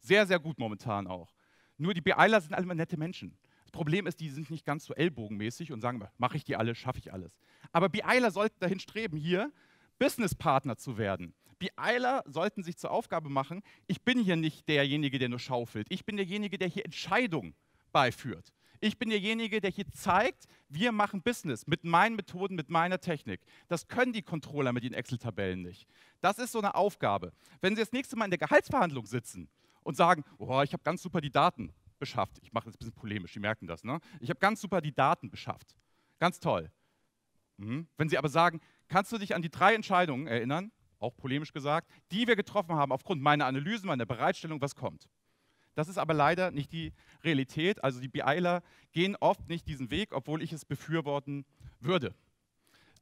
Sehr, sehr gut momentan auch. Nur die BIler sind alle mal nette Menschen. Das Problem ist, die sind nicht ganz so ellbogenmäßig und sagen, mache ich die alle, schaffe ich alles. Aber BIler sollten dahin streben, hier Businesspartner zu werden. BIler sollten sich zur Aufgabe machen, ich bin hier nicht derjenige, der nur schaufelt. Ich bin derjenige, der hier Entscheidungen beiführt. Ich bin derjenige, der hier zeigt, wir machen Business mit meinen Methoden, mit meiner Technik. Das können die Controller mit den Excel-Tabellen nicht. Das ist so eine Aufgabe. Wenn Sie das nächste Mal in der Gehaltsverhandlung sitzen und sagen, oh, ich habe ganz super die Daten beschafft. Ich mache das ein bisschen polemisch, Sie merken das. Ne? Ich habe ganz super die Daten beschafft. Ganz toll. Mhm. Wenn Sie aber sagen, kannst du dich an die drei Entscheidungen erinnern, auch polemisch gesagt, die wir getroffen haben aufgrund meiner Analysen, meiner Bereitstellung, was kommt. Das ist aber leider nicht die Realität. Also die BIler gehen oft nicht diesen Weg, obwohl ich es befürworten würde.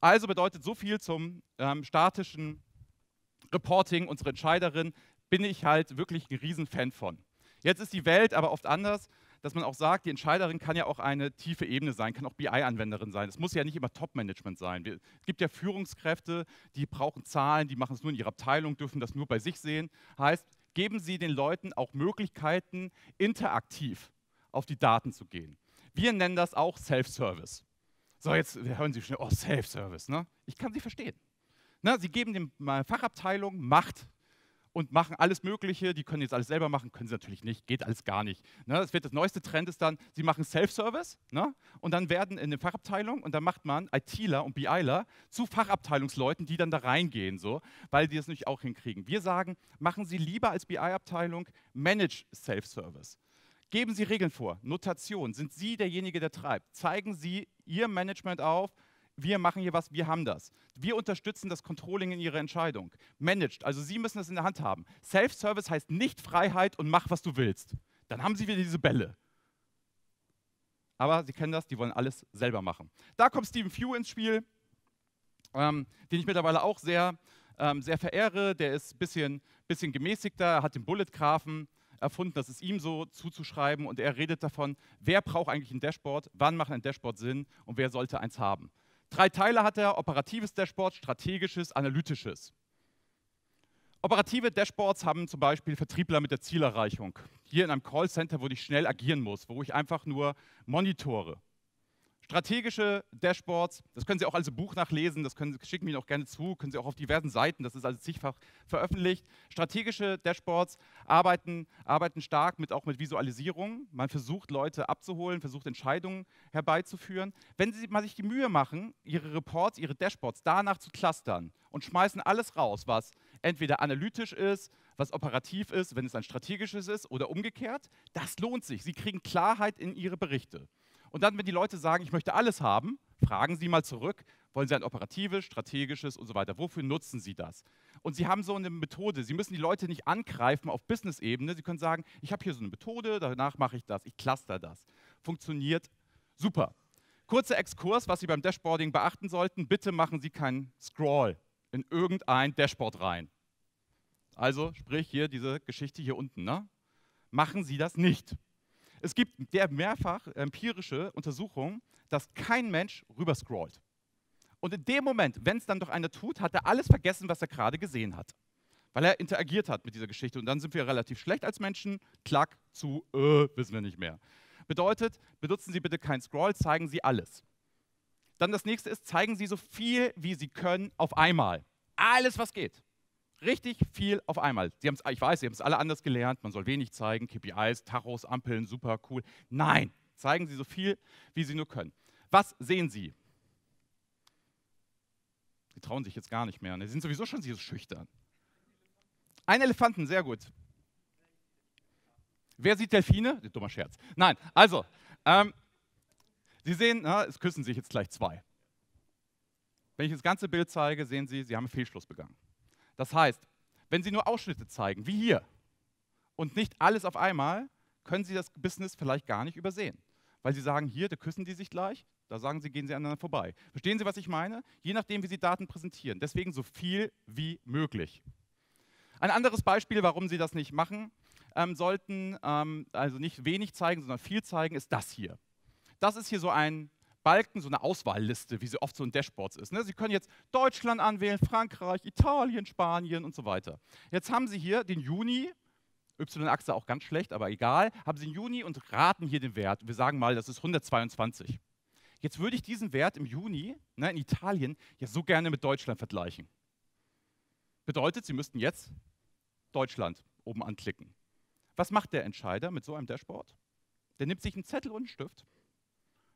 Also bedeutet so viel zum ähm, statischen Reporting. Unsere Entscheiderin bin ich halt wirklich ein Riesenfan von. Jetzt ist die Welt aber oft anders, dass man auch sagt, die Entscheiderin kann ja auch eine tiefe Ebene sein, kann auch BI-Anwenderin sein. Es muss ja nicht immer Top-Management sein. Es gibt ja Führungskräfte, die brauchen Zahlen, die machen es nur in ihrer Abteilung, dürfen das nur bei sich sehen. Heißt, geben Sie den Leuten auch Möglichkeiten, interaktiv auf die Daten zu gehen. Wir nennen das auch Self-Service. So, jetzt hören Sie schnell, oh, Self-Service. Ne? Ich kann Sie verstehen. Ne? Sie geben den Fachabteilung Macht und machen alles Mögliche. Die können jetzt alles selber machen, können sie natürlich nicht, geht alles gar nicht. Ne? Das, wird, das neueste Trend ist dann, sie machen Self-Service ne? und dann werden in der Fachabteilung und dann macht man ITler und BIler zu Fachabteilungsleuten, die dann da reingehen, so, weil die das natürlich auch hinkriegen. Wir sagen, machen Sie lieber als BI-Abteilung Manage Self-Service. Geben Sie Regeln vor, Notation. Sind Sie derjenige, der treibt? Zeigen Sie Ihr Management auf, wir machen hier was, wir haben das. Wir unterstützen das Controlling in Ihrer Entscheidung. Managed, also Sie müssen das in der Hand haben. Self-Service heißt nicht Freiheit und mach, was du willst. Dann haben Sie wieder diese Bälle. Aber Sie kennen das, die wollen alles selber machen. Da kommt Stephen Few ins Spiel, ähm, den ich mittlerweile auch sehr, ähm, sehr verehre. Der ist ein bisschen, bisschen gemäßigter, hat den Bullet-Graphen erfunden, das ist ihm so zuzuschreiben und er redet davon, wer braucht eigentlich ein Dashboard, wann macht ein Dashboard Sinn und wer sollte eins haben. Drei Teile hat er, operatives Dashboard, strategisches, analytisches. Operative Dashboards haben zum Beispiel Vertriebler mit der Zielerreichung. Hier in einem Callcenter, wo ich schnell agieren muss, wo ich einfach nur monitore. Strategische Dashboards, das können Sie auch als Buch nachlesen, das können Sie, schicken mir auch gerne zu, können Sie auch auf diversen Seiten, das ist also zigfach veröffentlicht. Strategische Dashboards arbeiten, arbeiten stark mit, auch mit Visualisierung. Man versucht, Leute abzuholen, versucht, Entscheidungen herbeizuführen. Wenn Sie mal sich die Mühe machen, Ihre Reports, Ihre Dashboards danach zu clustern und schmeißen alles raus, was entweder analytisch ist, was operativ ist, wenn es ein strategisches ist oder umgekehrt, das lohnt sich. Sie kriegen Klarheit in Ihre Berichte. Und dann, wenn die Leute sagen, ich möchte alles haben, fragen Sie mal zurück, wollen Sie ein operatives, strategisches und so weiter? Wofür nutzen Sie das? Und Sie haben so eine Methode. Sie müssen die Leute nicht angreifen auf Business-Ebene. Sie können sagen, ich habe hier so eine Methode, danach mache ich das, ich cluster das. Funktioniert super. Kurzer Exkurs, was Sie beim Dashboarding beachten sollten. Bitte machen Sie keinen Scroll in irgendein Dashboard rein. Also, sprich hier diese Geschichte hier unten. Ne? Machen Sie das nicht. Es gibt mehrfach empirische Untersuchungen, dass kein Mensch rüberscrollt. Und in dem Moment, wenn es dann doch einer tut, hat er alles vergessen, was er gerade gesehen hat. Weil er interagiert hat mit dieser Geschichte. Und dann sind wir relativ schlecht als Menschen. Klack zu, äh, wissen wir nicht mehr. Bedeutet, benutzen Sie bitte keinen Scroll, zeigen Sie alles. Dann das nächste ist, zeigen Sie so viel, wie Sie können, auf einmal. Alles, was geht. Richtig viel auf einmal. Sie ich weiß, Sie haben es alle anders gelernt. Man soll wenig zeigen, KPIs, Tachos, Ampeln, super cool. Nein, zeigen Sie so viel, wie Sie nur können. Was sehen Sie? Sie trauen sich jetzt gar nicht mehr. Ne? Sie sind sowieso schon so schüchtern. Ein Elefanten, sehr gut. Wer sieht Delfine? Dummer Scherz. Nein, also, ähm, Sie sehen, na, es küssen sich jetzt gleich zwei. Wenn ich das ganze Bild zeige, sehen Sie, Sie haben einen Fehlschluss begangen. Das heißt, wenn Sie nur Ausschnitte zeigen, wie hier, und nicht alles auf einmal, können Sie das Business vielleicht gar nicht übersehen. Weil Sie sagen, hier, da küssen die sich gleich, da sagen Sie, gehen Sie aneinander vorbei. Verstehen Sie, was ich meine? Je nachdem, wie Sie Daten präsentieren. Deswegen so viel wie möglich. Ein anderes Beispiel, warum Sie das nicht machen ähm, sollten, ähm, also nicht wenig zeigen, sondern viel zeigen, ist das hier. Das ist hier so ein Balken so eine Auswahlliste, wie sie oft so in Dashboards ist. Ne? Sie können jetzt Deutschland anwählen, Frankreich, Italien, Spanien und so weiter. Jetzt haben Sie hier den Juni, Y-Achse auch ganz schlecht, aber egal, haben Sie den Juni und raten hier den Wert. Wir sagen mal, das ist 122. Jetzt würde ich diesen Wert im Juni ne, in Italien ja so gerne mit Deutschland vergleichen. Bedeutet, Sie müssten jetzt Deutschland oben anklicken. Was macht der Entscheider mit so einem Dashboard? Der nimmt sich einen Zettel und einen Stift,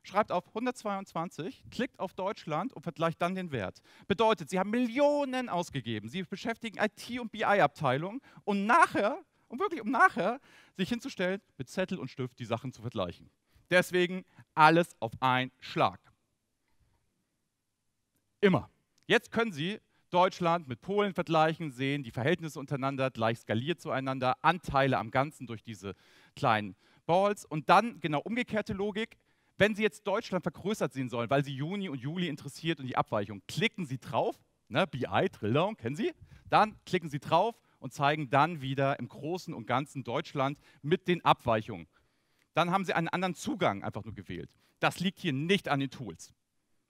schreibt auf 122, klickt auf Deutschland und vergleicht dann den Wert. Bedeutet, Sie haben Millionen ausgegeben. Sie beschäftigen IT- und BI-Abteilung und nachher, um wirklich um nachher sich hinzustellen, mit Zettel und Stift die Sachen zu vergleichen. Deswegen alles auf einen Schlag. Immer. Jetzt können Sie Deutschland mit Polen vergleichen, sehen die Verhältnisse untereinander gleich skaliert zueinander, Anteile am Ganzen durch diese kleinen Balls und dann genau umgekehrte Logik. Wenn Sie jetzt Deutschland vergrößert sehen sollen, weil Sie Juni und Juli interessiert und die Abweichung, klicken Sie drauf, ne, BI, Drilldown, kennen Sie? Dann klicken Sie drauf und zeigen dann wieder im Großen und Ganzen Deutschland mit den Abweichungen. Dann haben Sie einen anderen Zugang einfach nur gewählt. Das liegt hier nicht an den Tools.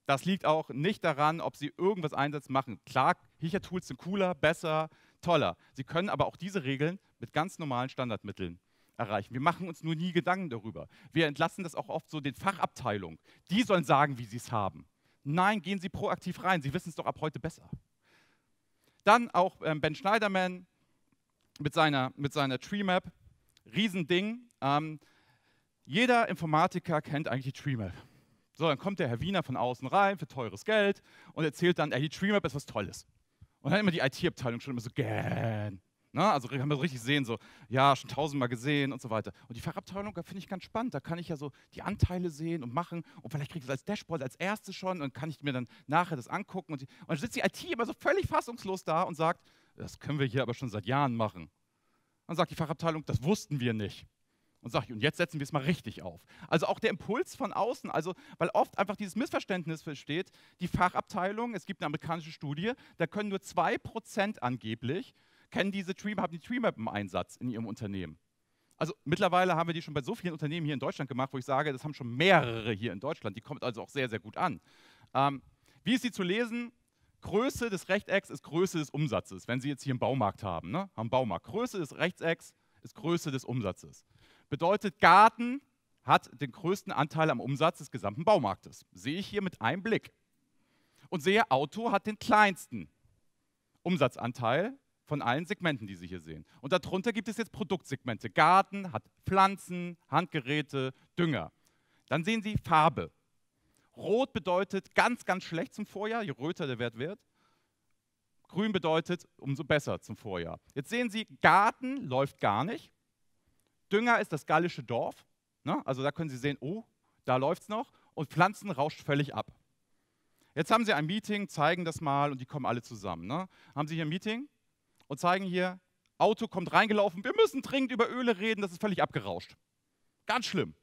Das liegt auch nicht daran, ob Sie irgendwas einsetzen machen. Klar, Hicher-Tools sind cooler, besser, toller. Sie können aber auch diese Regeln mit ganz normalen Standardmitteln erreichen. Wir machen uns nur nie Gedanken darüber. Wir entlassen das auch oft so den Fachabteilungen. Die sollen sagen, wie sie es haben. Nein, gehen Sie proaktiv rein. Sie wissen es doch ab heute besser. Dann auch ähm, Ben Schneiderman mit seiner, mit seiner Tree Map. Riesending. Ähm, jeder Informatiker kennt eigentlich die Tree Map. So, dann kommt der Herr Wiener von außen rein für teures Geld und erzählt dann, ey, die Tree Map ist was Tolles. Und dann immer die IT-Abteilung schon immer so, gähn. Ne? Also kann man so richtig sehen, so, ja, schon tausendmal gesehen und so weiter. Und die Fachabteilung, da finde ich ganz spannend. Da kann ich ja so die Anteile sehen und machen und vielleicht kriege ich das als Dashboard als erstes schon und kann ich mir dann nachher das angucken. Und, die, und dann sitzt die IT immer so völlig fassungslos da und sagt, das können wir hier aber schon seit Jahren machen. Dann sagt die Fachabteilung, das wussten wir nicht. Und sage ich, und jetzt setzen wir es mal richtig auf. Also auch der Impuls von außen, also weil oft einfach dieses Missverständnis besteht, die Fachabteilung, es gibt eine amerikanische Studie, da können nur 2% angeblich kennen diese Tree, haben die TreeMap im Einsatz in ihrem Unternehmen. Also mittlerweile haben wir die schon bei so vielen Unternehmen hier in Deutschland gemacht, wo ich sage, das haben schon mehrere hier in Deutschland. Die kommt also auch sehr, sehr gut an. Ähm, wie ist sie zu lesen? Größe des Rechtecks ist Größe des Umsatzes. Wenn Sie jetzt hier einen Baumarkt haben, ne? haben Baumarkt. Größe des Rechtecks ist Größe des Umsatzes. Bedeutet, Garten hat den größten Anteil am Umsatz des gesamten Baumarktes. Sehe ich hier mit einem Blick. Und sehe, Auto hat den kleinsten Umsatzanteil von allen Segmenten, die Sie hier sehen. Und darunter gibt es jetzt Produktsegmente. Garten hat Pflanzen, Handgeräte, Dünger. Dann sehen Sie Farbe. Rot bedeutet ganz, ganz schlecht zum Vorjahr, je röter der Wert wird. Grün bedeutet umso besser zum Vorjahr. Jetzt sehen Sie, Garten läuft gar nicht. Dünger ist das gallische Dorf. Ne? Also da können Sie sehen, oh, da läuft es noch. Und Pflanzen rauscht völlig ab. Jetzt haben Sie ein Meeting, zeigen das mal und die kommen alle zusammen. Ne? Haben Sie hier ein Meeting? Und zeigen hier, Auto kommt reingelaufen, wir müssen dringend über Öle reden, das ist völlig abgerauscht. Ganz schlimm.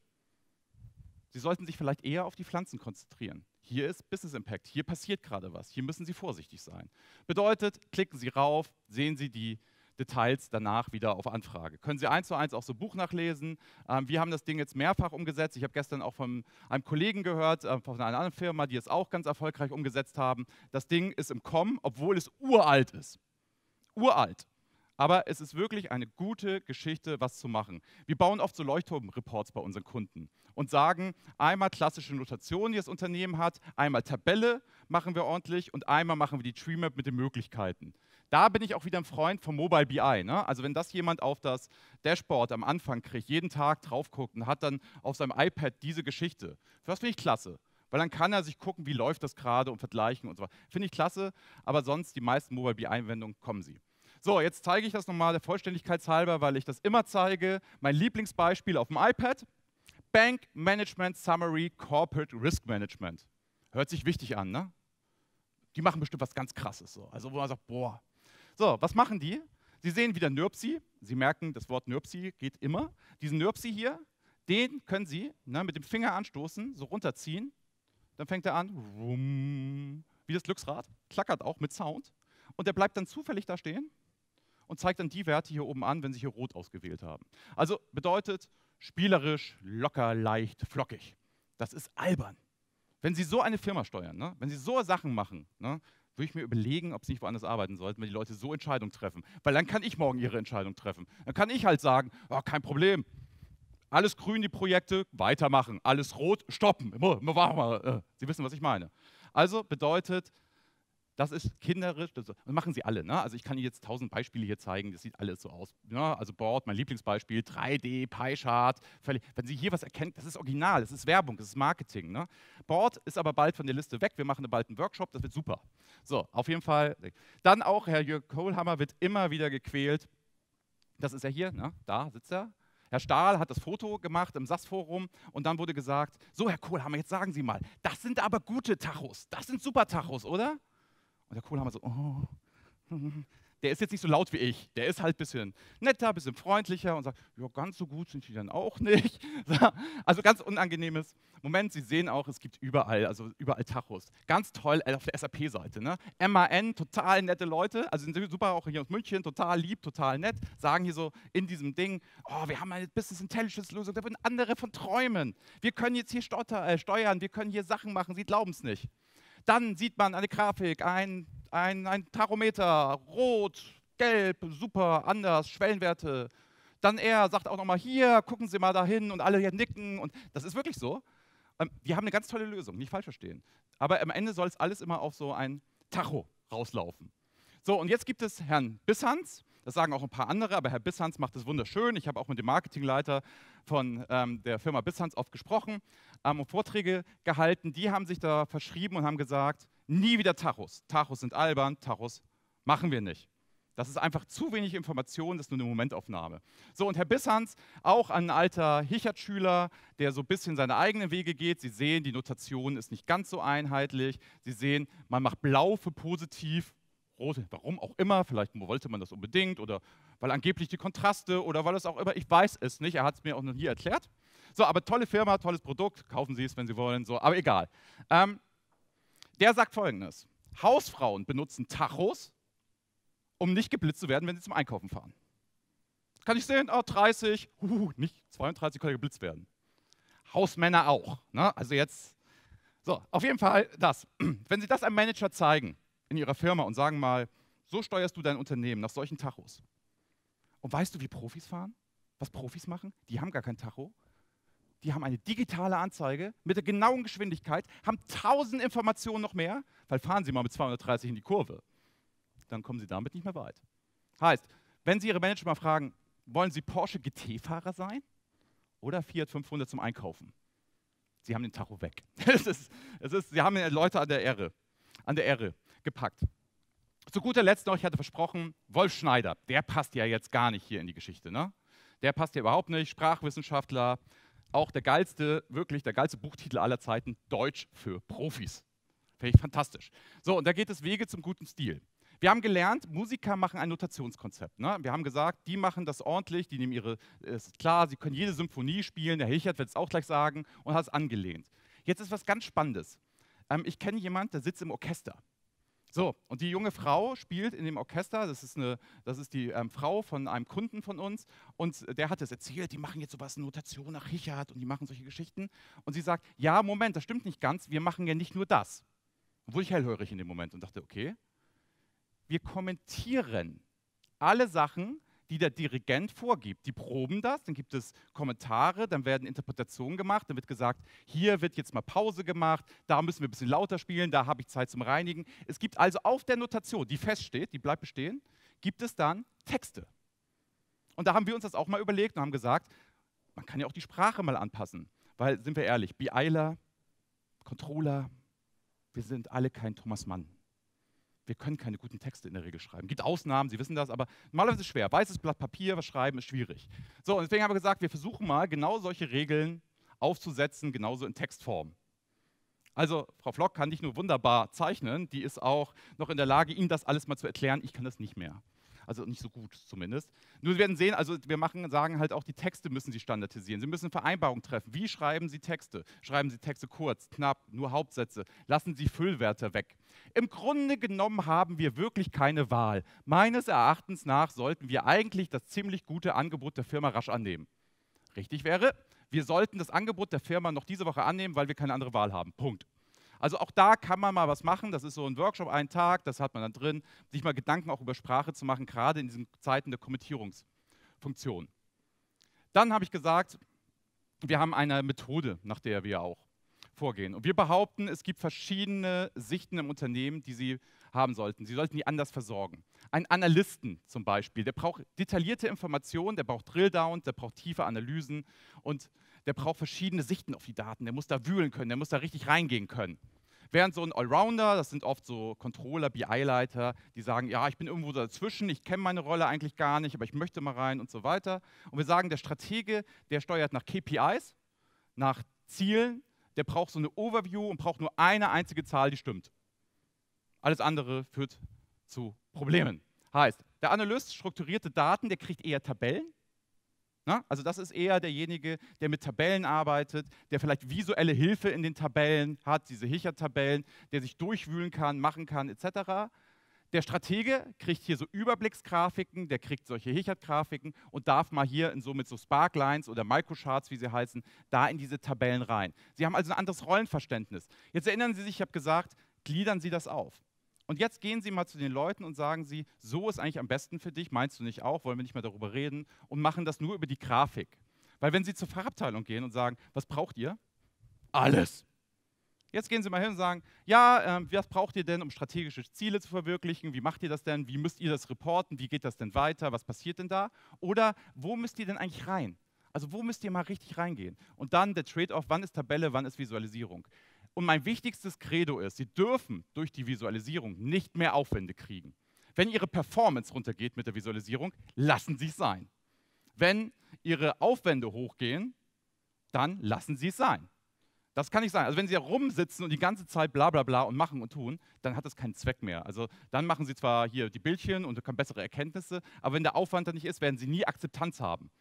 Sie sollten sich vielleicht eher auf die Pflanzen konzentrieren. Hier ist Business Impact, hier passiert gerade was, hier müssen Sie vorsichtig sein. Bedeutet, klicken Sie rauf, sehen Sie die Details danach wieder auf Anfrage. Können Sie eins zu eins auch so Buch nachlesen. Ähm, wir haben das Ding jetzt mehrfach umgesetzt. Ich habe gestern auch von einem Kollegen gehört, äh, von einer anderen Firma, die es auch ganz erfolgreich umgesetzt haben. Das Ding ist im Kommen, obwohl es uralt ist uralt. Aber es ist wirklich eine gute Geschichte, was zu machen. Wir bauen oft so Leuchtturmreports bei unseren Kunden und sagen, einmal klassische Notation, die das Unternehmen hat, einmal Tabelle machen wir ordentlich und einmal machen wir die TreeMap mit den Möglichkeiten. Da bin ich auch wieder ein Freund vom Mobile BI. Ne? Also wenn das jemand auf das Dashboard am Anfang kriegt, jeden Tag drauf guckt und hat dann auf seinem iPad diese Geschichte, das finde ich klasse. Weil dann kann er sich gucken, wie läuft das gerade und vergleichen und so weiter. Finde ich klasse, aber sonst die meisten Mobile BI-Anwendungen kommen sie. So, jetzt zeige ich das nochmal der Vollständigkeit halber, weil ich das immer zeige. Mein Lieblingsbeispiel auf dem iPad. Bank Management Summary Corporate Risk Management. Hört sich wichtig an, ne? Die machen bestimmt was ganz Krasses. So. Also wo man sagt, boah. So, was machen die? Sie sehen wieder NIRPSI. Sie merken, das Wort NIRPSI geht immer. Diesen NIRPSI hier, den können Sie ne, mit dem Finger anstoßen, so runterziehen. Dann fängt er an, wie das Glücksrad, klackert auch mit Sound. Und der bleibt dann zufällig da stehen und zeigt dann die Werte hier oben an, wenn Sie hier rot ausgewählt haben. Also bedeutet spielerisch, locker, leicht, flockig. Das ist albern. Wenn Sie so eine Firma steuern, ne? wenn Sie so Sachen machen, ne? würde ich mir überlegen, ob Sie nicht woanders arbeiten sollten, wenn die Leute so Entscheidungen treffen. Weil dann kann ich morgen Ihre Entscheidung treffen. Dann kann ich halt sagen, oh, kein Problem, alles grün, die Projekte, weitermachen. Alles rot, stoppen. Äh, Sie wissen, was ich meine. Also bedeutet, das ist kinderisch, das, machen sie alle. Ne? Also ich kann Ihnen jetzt tausend Beispiele hier zeigen, das sieht alles so aus. Ne? Also Board, mein Lieblingsbeispiel, 3D, Pie-Chart. Wenn Sie hier was erkennen, das ist original, das ist Werbung, das ist Marketing. Ne? Board ist aber bald von der Liste weg, wir machen bald einen Workshop, das wird super. So, auf jeden Fall. Dann auch, Herr Jörg Kohlhammer wird immer wieder gequält. Das ist er hier, ne? da sitzt er. Herr Stahl hat das Foto gemacht im SAS-Forum und dann wurde gesagt, so Herr Kohlhammer, jetzt sagen Sie mal, das sind aber gute Tachos, das sind super Tachos, oder? Und der Kohlhammer so, oh, der ist jetzt nicht so laut wie ich. Der ist halt ein bisschen netter, ein bisschen freundlicher und sagt, ja, ganz so gut sind die dann auch nicht. Also ganz unangenehmes Moment. Sie sehen auch, es gibt überall, also überall Tachos. Ganz toll äh, auf der SAP-Seite. Ne? MAN, total nette Leute, also sind super auch hier aus München, total lieb, total nett, sagen hier so in diesem Ding, oh, wir haben eine Business Intelligence-Lösung, da würden andere von träumen. Wir können jetzt hier äh, steuern, wir können hier Sachen machen, sie glauben es nicht. Dann sieht man eine Grafik, ein, ein, ein Tarometer, rot, gelb, super, anders, Schwellenwerte. Dann er sagt auch nochmal, hier, gucken Sie mal dahin und alle hier nicken. Und das ist wirklich so. Ähm, die haben eine ganz tolle Lösung, nicht falsch verstehen. Aber am Ende soll es alles immer auf so ein Tacho rauslaufen. So, und jetzt gibt es Herrn Bisshans. Das sagen auch ein paar andere, aber Herr Bisshans macht es wunderschön. Ich habe auch mit dem Marketingleiter von ähm, der Firma Bisshans oft gesprochen ähm, und Vorträge gehalten. Die haben sich da verschrieben und haben gesagt, nie wieder Tachos. Tachos sind albern, Tachos machen wir nicht. Das ist einfach zu wenig Information, das ist nur eine Momentaufnahme. So, und Herr Bisshans, auch ein alter Hichert-Schüler, der so ein bisschen seine eigenen Wege geht. Sie sehen, die Notation ist nicht ganz so einheitlich. Sie sehen, man macht blau für positiv, rote, warum auch immer, vielleicht wollte man das unbedingt oder weil angeblich die Kontraste oder weil es auch immer, ich weiß es nicht, er hat es mir auch noch nie erklärt. So, aber tolle Firma, tolles Produkt, kaufen Sie es, wenn Sie wollen, so, aber egal. Ähm, der sagt folgendes: Hausfrauen benutzen Tachos, um nicht geblitzt zu werden, wenn sie zum Einkaufen fahren. Kann ich sehen, oh, 30, uh, nicht 32 kann geblitzt werden. Hausmänner auch. Ne? Also jetzt, so, auf jeden Fall das. Wenn Sie das einem Manager zeigen, in ihrer Firma und sagen mal, so steuerst du dein Unternehmen nach solchen Tachos. Und weißt du, wie Profis fahren? Was Profis machen? Die haben gar kein Tacho. Die haben eine digitale Anzeige mit der genauen Geschwindigkeit, haben tausend Informationen noch mehr, weil fahren sie mal mit 230 in die Kurve. Dann kommen sie damit nicht mehr weit. Heißt, wenn Sie Ihre Manager mal fragen, wollen Sie Porsche GT-Fahrer sein oder Fiat 500 zum Einkaufen? Sie haben den Tacho weg. es ist, es ist, Sie haben Leute an der Ehre. An der Ehre gepackt. Zu guter Letzt noch, ich hatte versprochen, Wolf Schneider, der passt ja jetzt gar nicht hier in die Geschichte. Ne? Der passt ja überhaupt nicht. Sprachwissenschaftler, auch der geilste, wirklich der geilste Buchtitel aller Zeiten, Deutsch für Profis. Finde ich fantastisch. So, und da geht es Wege zum guten Stil. Wir haben gelernt, Musiker machen ein Notationskonzept. Ne? Wir haben gesagt, die machen das ordentlich, die nehmen ihre, ist klar, sie können jede Symphonie spielen, der Hichert wird es auch gleich sagen und hat es angelehnt. Jetzt ist was ganz Spannendes. Ähm, ich kenne jemanden, der sitzt im Orchester. So, und die junge Frau spielt in dem Orchester, das ist, eine, das ist die ähm, Frau von einem Kunden von uns, und der hat es erzählt, die machen jetzt sowas, Notation nach Richard und die machen solche Geschichten. Und sie sagt, ja, Moment, das stimmt nicht ganz, wir machen ja nicht nur das. Obwohl ich hellhörig in dem Moment und dachte, okay, wir kommentieren alle Sachen, die der Dirigent vorgibt. Die proben das, dann gibt es Kommentare, dann werden Interpretationen gemacht, dann wird gesagt, hier wird jetzt mal Pause gemacht, da müssen wir ein bisschen lauter spielen, da habe ich Zeit zum Reinigen. Es gibt also auf der Notation, die feststeht, die bleibt bestehen, gibt es dann Texte. Und da haben wir uns das auch mal überlegt und haben gesagt, man kann ja auch die Sprache mal anpassen. Weil, sind wir ehrlich, BIler, Controller, wir sind alle kein Thomas Mann wir können keine guten Texte in der Regel schreiben. Gibt Ausnahmen, Sie wissen das, aber normalerweise ist es schwer. Weißes Blatt Papier, was schreiben, ist schwierig. So, und deswegen haben wir gesagt, wir versuchen mal genau solche Regeln aufzusetzen, genauso in Textform. Also, Frau Flock kann nicht nur wunderbar zeichnen, die ist auch noch in der Lage, Ihnen das alles mal zu erklären. Ich kann das nicht mehr also nicht so gut zumindest. Nur Sie werden sehen, also wir machen, sagen halt auch, die Texte müssen Sie standardisieren. Sie müssen Vereinbarungen treffen. Wie schreiben Sie Texte? Schreiben Sie Texte kurz, knapp, nur Hauptsätze? Lassen Sie Füllwörter weg? Im Grunde genommen haben wir wirklich keine Wahl. Meines Erachtens nach sollten wir eigentlich das ziemlich gute Angebot der Firma rasch annehmen. Richtig wäre, wir sollten das Angebot der Firma noch diese Woche annehmen, weil wir keine andere Wahl haben. Punkt. Also auch da kann man mal was machen. Das ist so ein Workshop, einen Tag, das hat man dann drin, sich mal Gedanken auch über Sprache zu machen, gerade in diesen Zeiten der Kommentierungsfunktion. Dann habe ich gesagt, wir haben eine Methode, nach der wir auch vorgehen. Und wir behaupten, es gibt verschiedene Sichten im Unternehmen, die Sie haben sollten. Sie sollten die anders versorgen. Ein Analysten zum Beispiel, der braucht detaillierte Informationen, der braucht Drilldown, der braucht tiefe Analysen und der braucht verschiedene Sichten auf die Daten. Der muss da wühlen können, der muss da richtig reingehen können. Während so ein Allrounder, das sind oft so Controller, BI-Leiter, die sagen, ja, ich bin irgendwo dazwischen, ich kenne meine Rolle eigentlich gar nicht, aber ich möchte mal rein und so weiter. Und wir sagen, der Stratege, der steuert nach KPIs, nach Zielen, der braucht so eine Overview und braucht nur eine einzige Zahl, die stimmt. Alles andere führt zu Problemen. Heißt, der Analyst strukturierte Daten, der kriegt eher Tabellen. Na? Also das ist eher derjenige, der mit Tabellen arbeitet, der vielleicht visuelle Hilfe in den Tabellen hat, diese Hicher-Tabellen, der sich durchwühlen kann, machen kann, etc. Der Stratege kriegt hier so Überblicksgrafiken, der kriegt solche Hichert-Grafiken und darf mal hier in so mit so Sparklines oder Microcharts, wie sie heißen, da in diese Tabellen rein. Sie haben also ein anderes Rollenverständnis. Jetzt erinnern Sie sich, ich habe gesagt, gliedern Sie das auf. Und jetzt gehen Sie mal zu den Leuten und sagen Sie, so ist eigentlich am besten für dich, meinst du nicht auch, wollen wir nicht mehr darüber reden und machen das nur über die Grafik. Weil wenn Sie zur Fachabteilung gehen und sagen, was braucht ihr? Alles. Jetzt gehen Sie mal hin und sagen, ja, äh, was braucht ihr denn, um strategische Ziele zu verwirklichen? Wie macht ihr das denn? Wie müsst ihr das reporten? Wie geht das denn weiter? Was passiert denn da? Oder wo müsst ihr denn eigentlich rein? Also wo müsst ihr mal richtig reingehen? Und dann der Trade-off, wann ist Tabelle, wann ist Visualisierung? Und mein wichtigstes Credo ist, Sie dürfen durch die Visualisierung nicht mehr Aufwände kriegen. Wenn Ihre Performance runtergeht mit der Visualisierung, lassen Sie es sein. Wenn Ihre Aufwände hochgehen, dann lassen Sie es sein. Das kann nicht sein. Also wenn Sie rumsitzen und die ganze Zeit bla bla bla und machen und tun, dann hat das keinen Zweck mehr. Also dann machen Sie zwar hier die Bildchen und bessere Erkenntnisse, aber wenn der Aufwand da nicht ist, werden Sie nie Akzeptanz haben.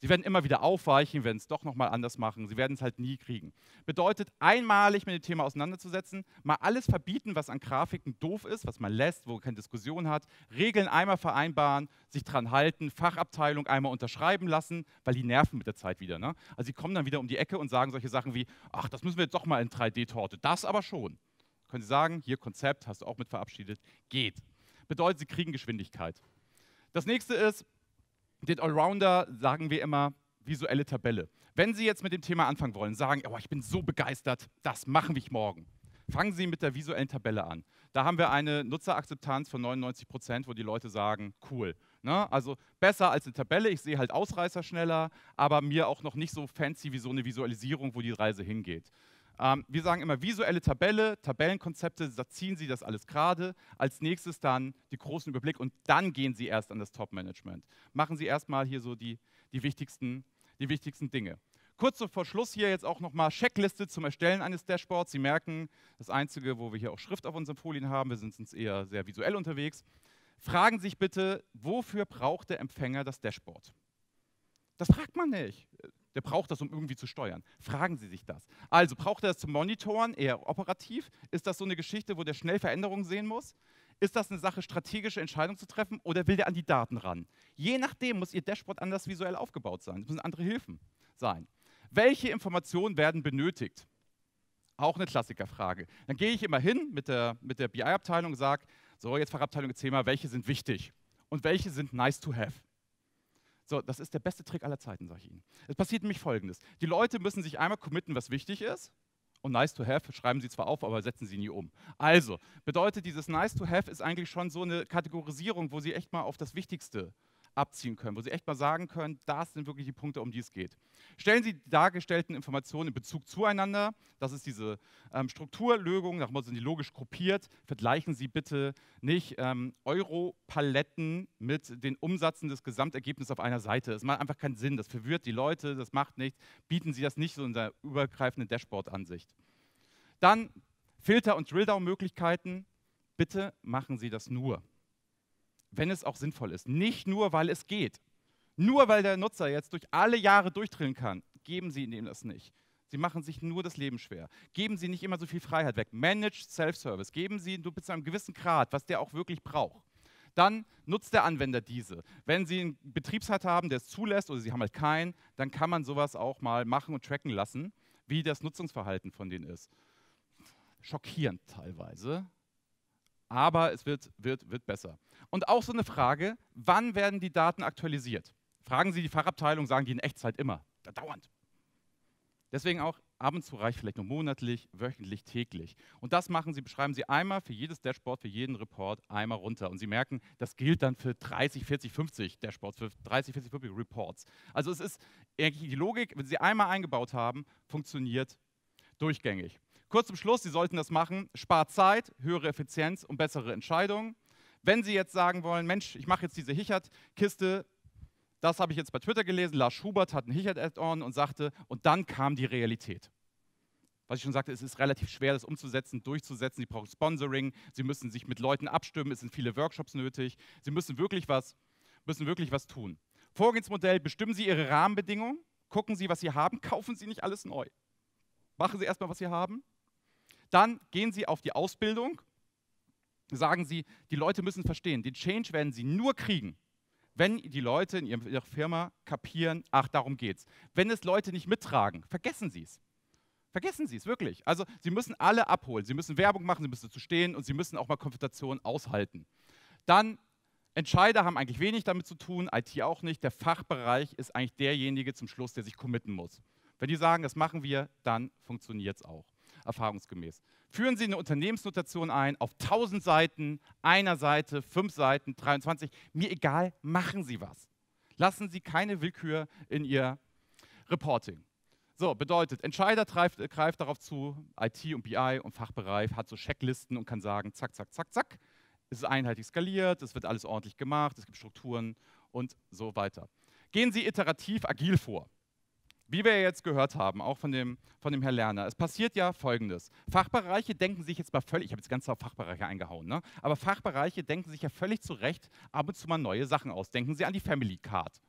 Sie werden immer wieder aufweichen, werden es doch nochmal anders machen. Sie werden es halt nie kriegen. Bedeutet, einmalig mit dem Thema auseinanderzusetzen, mal alles verbieten, was an Grafiken doof ist, was man lässt, wo keine Diskussion hat, Regeln einmal vereinbaren, sich dran halten, Fachabteilung einmal unterschreiben lassen, weil die nerven mit der Zeit wieder. Ne? Also sie kommen dann wieder um die Ecke und sagen solche Sachen wie, ach, das müssen wir jetzt doch mal in 3D-Torte. Das aber schon. Können Sie sagen, hier Konzept, hast du auch mit verabschiedet, geht. Bedeutet, Sie kriegen Geschwindigkeit. Das nächste ist, den Allrounder sagen wir immer visuelle Tabelle. Wenn Sie jetzt mit dem Thema anfangen wollen, sagen, oh, ich bin so begeistert, das machen wir morgen. Fangen Sie mit der visuellen Tabelle an. Da haben wir eine Nutzerakzeptanz von 99 Prozent, wo die Leute sagen, cool. Ne? Also besser als eine Tabelle, ich sehe halt Ausreißer schneller, aber mir auch noch nicht so fancy wie so eine Visualisierung, wo die Reise hingeht. Ähm, wir sagen immer visuelle Tabelle, Tabellenkonzepte, da ziehen Sie das alles gerade. Als nächstes dann die großen Überblick und dann gehen Sie erst an das Top-Management. Machen Sie erstmal hier so die, die, wichtigsten, die wichtigsten Dinge. Kurz vor Schluss hier jetzt auch nochmal Checkliste zum Erstellen eines Dashboards. Sie merken, das Einzige, wo wir hier auch Schrift auf unseren Folien haben, wir sind uns eher sehr visuell unterwegs. Fragen Sie sich bitte, wofür braucht der Empfänger das Dashboard? Das fragt man nicht. Der braucht das, um irgendwie zu steuern. Fragen Sie sich das. Also braucht er das zum Monitoren, eher operativ? Ist das so eine Geschichte, wo der schnell Veränderungen sehen muss? Ist das eine Sache, strategische Entscheidungen zu treffen oder will der an die Daten ran? Je nachdem muss Ihr Dashboard anders visuell aufgebaut sein. Es müssen andere Hilfen sein. Welche Informationen werden benötigt? Auch eine Klassikerfrage. Dann gehe ich immer hin mit der, mit der BI-Abteilung und sage, so jetzt Fachabteilung, erzähl mal, welche sind wichtig und welche sind nice to have. So, das ist der beste Trick aller Zeiten, sage ich Ihnen. Es passiert nämlich Folgendes. Die Leute müssen sich einmal committen, was wichtig ist. Und nice to have schreiben sie zwar auf, aber setzen sie nie um. Also, bedeutet dieses nice to have ist eigentlich schon so eine Kategorisierung, wo sie echt mal auf das Wichtigste abziehen können, wo Sie echt mal sagen können, das sind wirklich die Punkte, um die es geht. Stellen Sie die dargestellten Informationen in Bezug zueinander. Das ist diese ähm, Strukturlösung, nach sind die logisch gruppiert. Vergleichen Sie bitte nicht ähm, Euro-Paletten mit den Umsätzen des Gesamtergebnisses auf einer Seite. Das macht einfach keinen Sinn, das verwirrt die Leute, das macht nichts. Bieten Sie das nicht so in der übergreifenden Dashboard-Ansicht. Dann Filter- und Drilldown-Möglichkeiten. Bitte machen Sie das nur wenn es auch sinnvoll ist. Nicht nur, weil es geht. Nur weil der Nutzer jetzt durch alle Jahre durchdrillen kann, geben Sie ihm das nicht. Sie machen sich nur das Leben schwer. Geben Sie nicht immer so viel Freiheit weg. Managed Self-Service. Geben Sie nur bis zu einem gewissen Grad, was der auch wirklich braucht. Dann nutzt der Anwender diese. Wenn Sie einen Betriebsrat haben, der es zulässt, oder Sie haben halt keinen, dann kann man sowas auch mal machen und tracken lassen, wie das Nutzungsverhalten von denen ist. schockierend teilweise, aber es wird, wird, wird besser. Und auch so eine Frage, wann werden die Daten aktualisiert? Fragen Sie die Fachabteilung, sagen die in Echtzeit immer, dauernd. Deswegen auch ab und zu reicht vielleicht nur monatlich, wöchentlich, täglich. Und das machen Sie, beschreiben Sie einmal für jedes Dashboard, für jeden Report einmal runter. Und Sie merken, das gilt dann für 30, 40, 50 Dashboards, für 30, 40, 50 Reports. Also es ist eigentlich die Logik, wenn Sie einmal eingebaut haben, funktioniert durchgängig. Kurz zum Schluss, Sie sollten das machen, spart Zeit, höhere Effizienz und bessere Entscheidungen. Wenn Sie jetzt sagen wollen, Mensch, ich mache jetzt diese Hichert-Kiste, das habe ich jetzt bei Twitter gelesen. Lars Schubert hat ein Hichert-Add-on und sagte, und dann kam die Realität. Was ich schon sagte, es ist relativ schwer, das umzusetzen, durchzusetzen. Sie brauchen Sponsoring, Sie müssen sich mit Leuten abstimmen, es sind viele Workshops nötig. Sie müssen wirklich was, müssen wirklich was tun. Vorgehensmodell, bestimmen Sie Ihre Rahmenbedingungen, gucken Sie, was Sie haben, kaufen Sie nicht alles neu. Machen Sie erstmal, was Sie haben. Dann gehen Sie auf die Ausbildung, sagen Sie, die Leute müssen verstehen, den Change werden Sie nur kriegen, wenn die Leute in ihrer Firma kapieren, ach, darum geht's. Wenn es Leute nicht mittragen, vergessen Sie es. Vergessen Sie es wirklich. Also Sie müssen alle abholen. Sie müssen Werbung machen, Sie müssen zu stehen und Sie müssen auch mal Konfrontation aushalten. Dann Entscheider haben eigentlich wenig damit zu tun, IT auch nicht. Der Fachbereich ist eigentlich derjenige zum Schluss, der sich committen muss. Wenn die sagen, das machen wir, dann funktioniert es auch, erfahrungsgemäß. Führen Sie eine Unternehmensnotation ein auf 1000 Seiten, einer Seite, fünf Seiten, 23. Mir egal, machen Sie was. Lassen Sie keine Willkür in Ihr Reporting. So, bedeutet, Entscheider greift, greift darauf zu, IT und BI und Fachbereich hat so Checklisten und kann sagen, zack, zack, zack, zack. Es ist einheitlich skaliert, es wird alles ordentlich gemacht, es gibt Strukturen und so weiter. Gehen Sie iterativ agil vor. Wie wir jetzt gehört haben, auch von dem, von dem Herrn Lerner, es passiert ja Folgendes. Fachbereiche denken sich jetzt mal völlig, ich habe jetzt ganz auf Fachbereiche eingehauen, ne? aber Fachbereiche denken sich ja völlig zu Recht ab und zu mal neue Sachen aus. Denken Sie an die Family Card.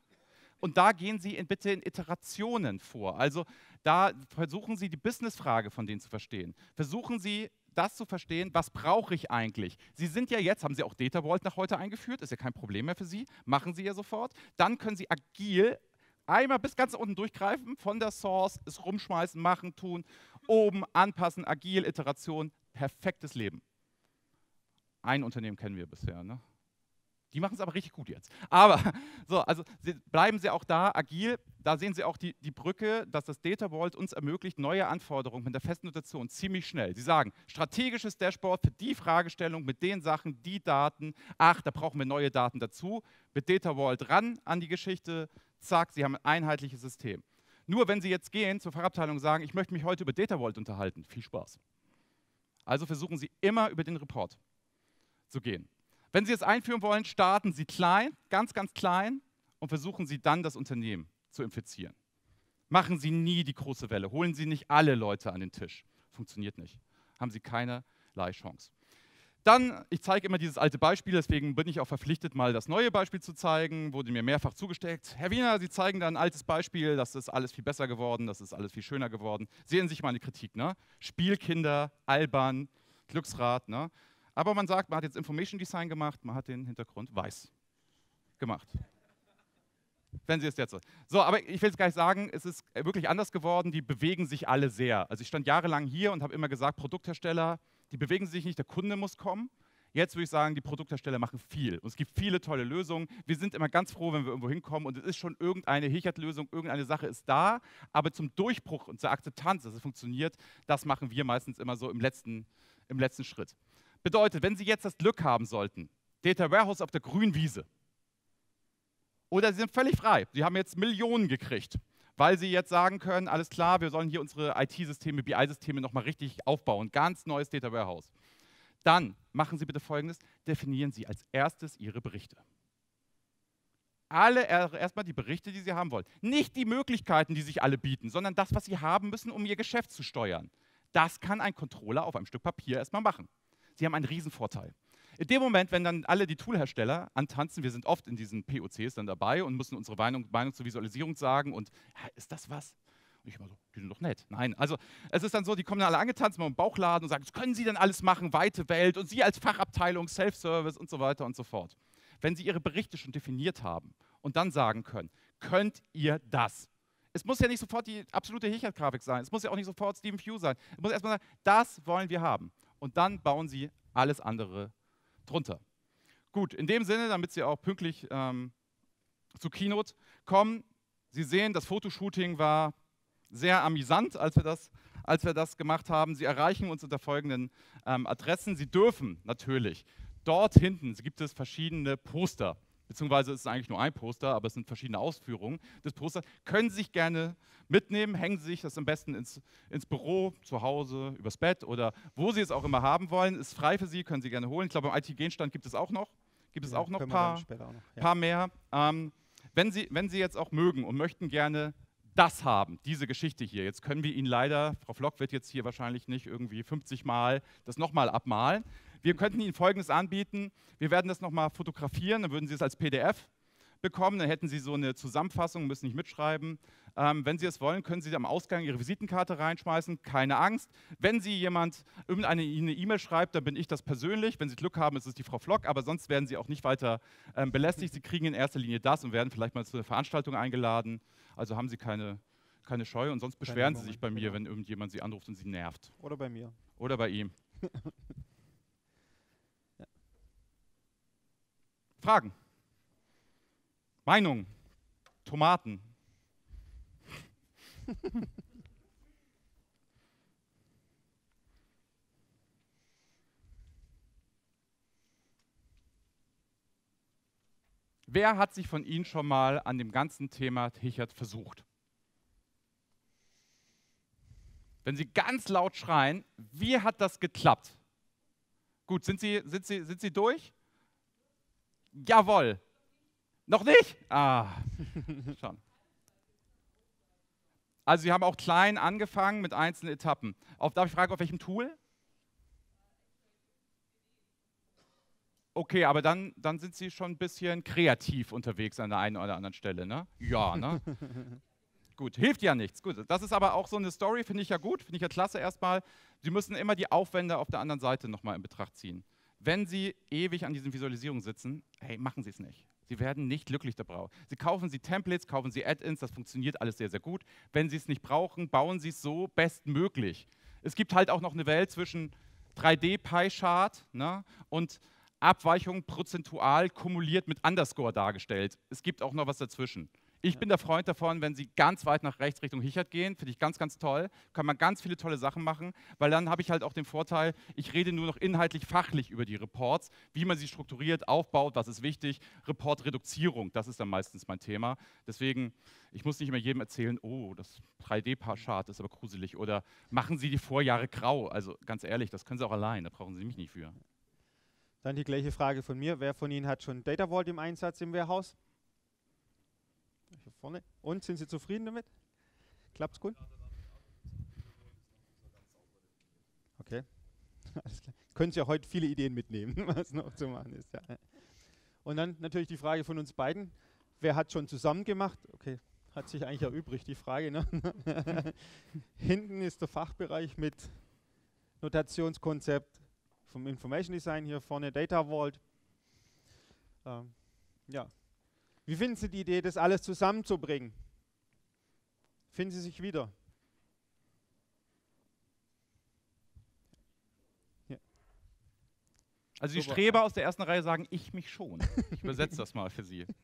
Und da gehen Sie in, bitte in Iterationen vor. Also da versuchen Sie die Businessfrage von denen zu verstehen. Versuchen Sie das zu verstehen, was brauche ich eigentlich? Sie sind ja jetzt, haben Sie auch Data Vault nach heute eingeführt, ist ja kein Problem mehr für Sie, machen Sie ja sofort. Dann können Sie agil Einmal bis ganz unten durchgreifen, von der Source, es rumschmeißen, machen, tun, oben anpassen, agil, Iteration, perfektes Leben. Ein Unternehmen kennen wir bisher, ne? Die machen es aber richtig gut jetzt. Aber so, also sie, bleiben Sie auch da agil. Da sehen Sie auch die, die Brücke, dass das Data Vault uns ermöglicht, neue Anforderungen mit der festen Notation ziemlich schnell. Sie sagen, strategisches Dashboard für die Fragestellung mit den Sachen, die Daten. Ach, da brauchen wir neue Daten dazu. Mit Data Vault ran an die Geschichte, zack, Sie haben ein einheitliches System. Nur wenn Sie jetzt gehen zur Fachabteilung und sagen, ich möchte mich heute über Data Vault unterhalten, viel Spaß. Also versuchen Sie immer über den Report zu gehen. Wenn Sie es einführen wollen, starten Sie klein, ganz, ganz klein und versuchen Sie dann das Unternehmen zu infizieren. Machen Sie nie die große Welle, holen Sie nicht alle Leute an den Tisch. Funktioniert nicht. Haben Sie keinerlei Chance. Dann, ich zeige immer dieses alte Beispiel, deswegen bin ich auch verpflichtet, mal das neue Beispiel zu zeigen. Wurde mir mehrfach zugesteckt. Herr Wiener, Sie zeigen da ein altes Beispiel, das ist alles viel besser geworden, das ist alles viel schöner geworden. Sehen Sie sich mal eine Kritik, ne? Spielkinder, albern, Glücksrad, ne? Aber man sagt, man hat jetzt Information Design gemacht, man hat den Hintergrund weiß gemacht. Wenn Sie es jetzt so. So, aber ich will es gar nicht sagen, es ist wirklich anders geworden. Die bewegen sich alle sehr. Also ich stand jahrelang hier und habe immer gesagt, Produkthersteller, die bewegen sich nicht, der Kunde muss kommen. Jetzt würde ich sagen, die Produkthersteller machen viel. Und es gibt viele tolle Lösungen. Wir sind immer ganz froh, wenn wir irgendwo hinkommen und es ist schon irgendeine Hichert-Lösung, irgendeine Sache ist da. Aber zum Durchbruch und zur Akzeptanz, dass es funktioniert, das machen wir meistens immer so im letzten, im letzten Schritt. Bedeutet, wenn Sie jetzt das Glück haben sollten, Data Warehouse auf der grünen Wiese, oder Sie sind völlig frei, Sie haben jetzt Millionen gekriegt weil sie jetzt sagen können, alles klar, wir sollen hier unsere IT-Systeme, BI-Systeme nochmal richtig aufbauen, ganz neues Data Warehouse. Dann machen Sie bitte Folgendes, definieren Sie als erstes Ihre Berichte. Alle erstmal die Berichte, die Sie haben wollen. Nicht die Möglichkeiten, die sich alle bieten, sondern das, was Sie haben müssen, um Ihr Geschäft zu steuern. Das kann ein Controller auf einem Stück Papier erstmal machen. Sie haben einen Riesenvorteil. In dem Moment, wenn dann alle die Toolhersteller antanzen, wir sind oft in diesen POCs dann dabei und müssen unsere Meinung, Meinung zur Visualisierung sagen und ja, ist das was? Und ich immer so, die sind doch nett. Nein, also es ist dann so, die kommen dann alle angetanzt mal im Bauchladen und sagen, das können Sie denn alles machen, weite Welt und Sie als Fachabteilung, Self-Service und so weiter und so fort. Wenn Sie Ihre Berichte schon definiert haben und dann sagen können, könnt ihr das? es muss ja nicht sofort die absolute Hichert-Grafik sein. Es muss ja auch nicht sofort Stephen Few sein. Es muss erstmal sagen, das wollen wir haben. Und dann bauen Sie alles andere drunter. Gut, in dem Sinne, damit Sie auch pünktlich ähm, zu Keynote kommen, Sie sehen, das Fotoshooting war sehr amüsant, als wir das, als wir das gemacht haben. Sie erreichen uns unter folgenden ähm, Adressen. Sie dürfen natürlich dort hinten gibt es verschiedene Poster beziehungsweise ist es eigentlich nur ein Poster, aber es sind verschiedene Ausführungen des Posters, können Sie sich gerne mitnehmen, hängen Sie sich das am besten ins, ins Büro, zu Hause, übers Bett oder wo Sie es auch immer haben wollen, ist frei für Sie, können Sie gerne holen. Ich glaube, im IT-Genstand gibt es auch noch, gibt es ja, auch noch ein paar, ja. paar mehr. Ähm, wenn, Sie, wenn Sie jetzt auch mögen und möchten gerne das haben, diese Geschichte hier. Jetzt können wir Ihnen leider, Frau Flock wird jetzt hier wahrscheinlich nicht irgendwie 50 Mal das nochmal abmalen. Wir könnten Ihnen Folgendes anbieten. Wir werden das nochmal fotografieren, dann würden Sie es als PDF bekommen, dann hätten Sie so eine Zusammenfassung, müssen nicht mitschreiben. Ähm, wenn Sie es wollen, können Sie am Ausgang Ihre Visitenkarte reinschmeißen, keine Angst. Wenn Sie jemand irgendeine E-Mail schreibt, dann bin ich das persönlich. Wenn Sie Glück haben, ist es die Frau Flock, aber sonst werden Sie auch nicht weiter ähm, belästigt. Sie kriegen in erster Linie das und werden vielleicht mal zu einer Veranstaltung eingeladen. Also haben Sie keine, keine Scheu und sonst beschweren Sie sich bei mir, genau. wenn irgendjemand Sie anruft und Sie nervt. Oder bei mir. Oder bei ihm. Fragen? Meinung? Tomaten? Wer hat sich von Ihnen schon mal an dem ganzen Thema Hichert versucht? Wenn Sie ganz laut schreien, wie hat das geklappt? Gut, sind Sie, sind Sie, sind Sie durch? Jawohl. Noch nicht? Ah, schon. Also Sie haben auch klein angefangen mit einzelnen Etappen. Auf, darf ich fragen, auf welchem Tool? Okay, aber dann, dann sind Sie schon ein bisschen kreativ unterwegs an der einen oder anderen Stelle, ne? Ja, ne? gut, hilft ja nichts. Gut, das ist aber auch so eine Story, finde ich ja gut, finde ich ja klasse erstmal. Sie müssen immer die Aufwände auf der anderen Seite nochmal in Betracht ziehen. Wenn Sie ewig an diesen Visualisierungen sitzen, hey, machen Sie es nicht. Sie werden nicht glücklich dabei. Sie kaufen Sie Templates, kaufen Sie Add-ins, das funktioniert alles sehr, sehr gut. Wenn Sie es nicht brauchen, bauen Sie es so bestmöglich. Es gibt halt auch noch eine Welt zwischen 3D-Pie-Chart ne, und Abweichungen prozentual kumuliert mit Underscore dargestellt. Es gibt auch noch was dazwischen. Ich bin der Freund davon, wenn Sie ganz weit nach rechts Richtung Hichert gehen, finde ich ganz, ganz toll. Kann man ganz viele tolle Sachen machen, weil dann habe ich halt auch den Vorteil, ich rede nur noch inhaltlich fachlich über die Reports, wie man sie strukturiert, aufbaut, was ist wichtig. Reportreduzierung, das ist dann meistens mein Thema. Deswegen, ich muss nicht immer jedem erzählen, oh, das 3D-Chart ist aber gruselig oder machen Sie die Vorjahre grau. Also ganz ehrlich, das können Sie auch allein, da brauchen Sie mich nicht für. Dann die gleiche Frage von mir. Wer von Ihnen hat schon Data Vault im Einsatz im Warehouse? Hier vorne. Und sind Sie zufrieden damit? Klappt's gut? Okay. Alles klar. Können Sie ja heute viele Ideen mitnehmen, was noch zu machen ist. Ja. Und dann natürlich die Frage von uns beiden. Wer hat schon zusammen gemacht? Okay, hat sich eigentlich erübrigt, die Frage. Ne? Hinten ist der Fachbereich mit Notationskonzept vom Information Design, hier vorne Data Vault. Ähm, ja, wie finden Sie die Idee, das alles zusammenzubringen? Finden Sie sich wieder? Also die Streber aus der ersten Reihe sagen, ich mich schon. Ich übersetze das mal für Sie.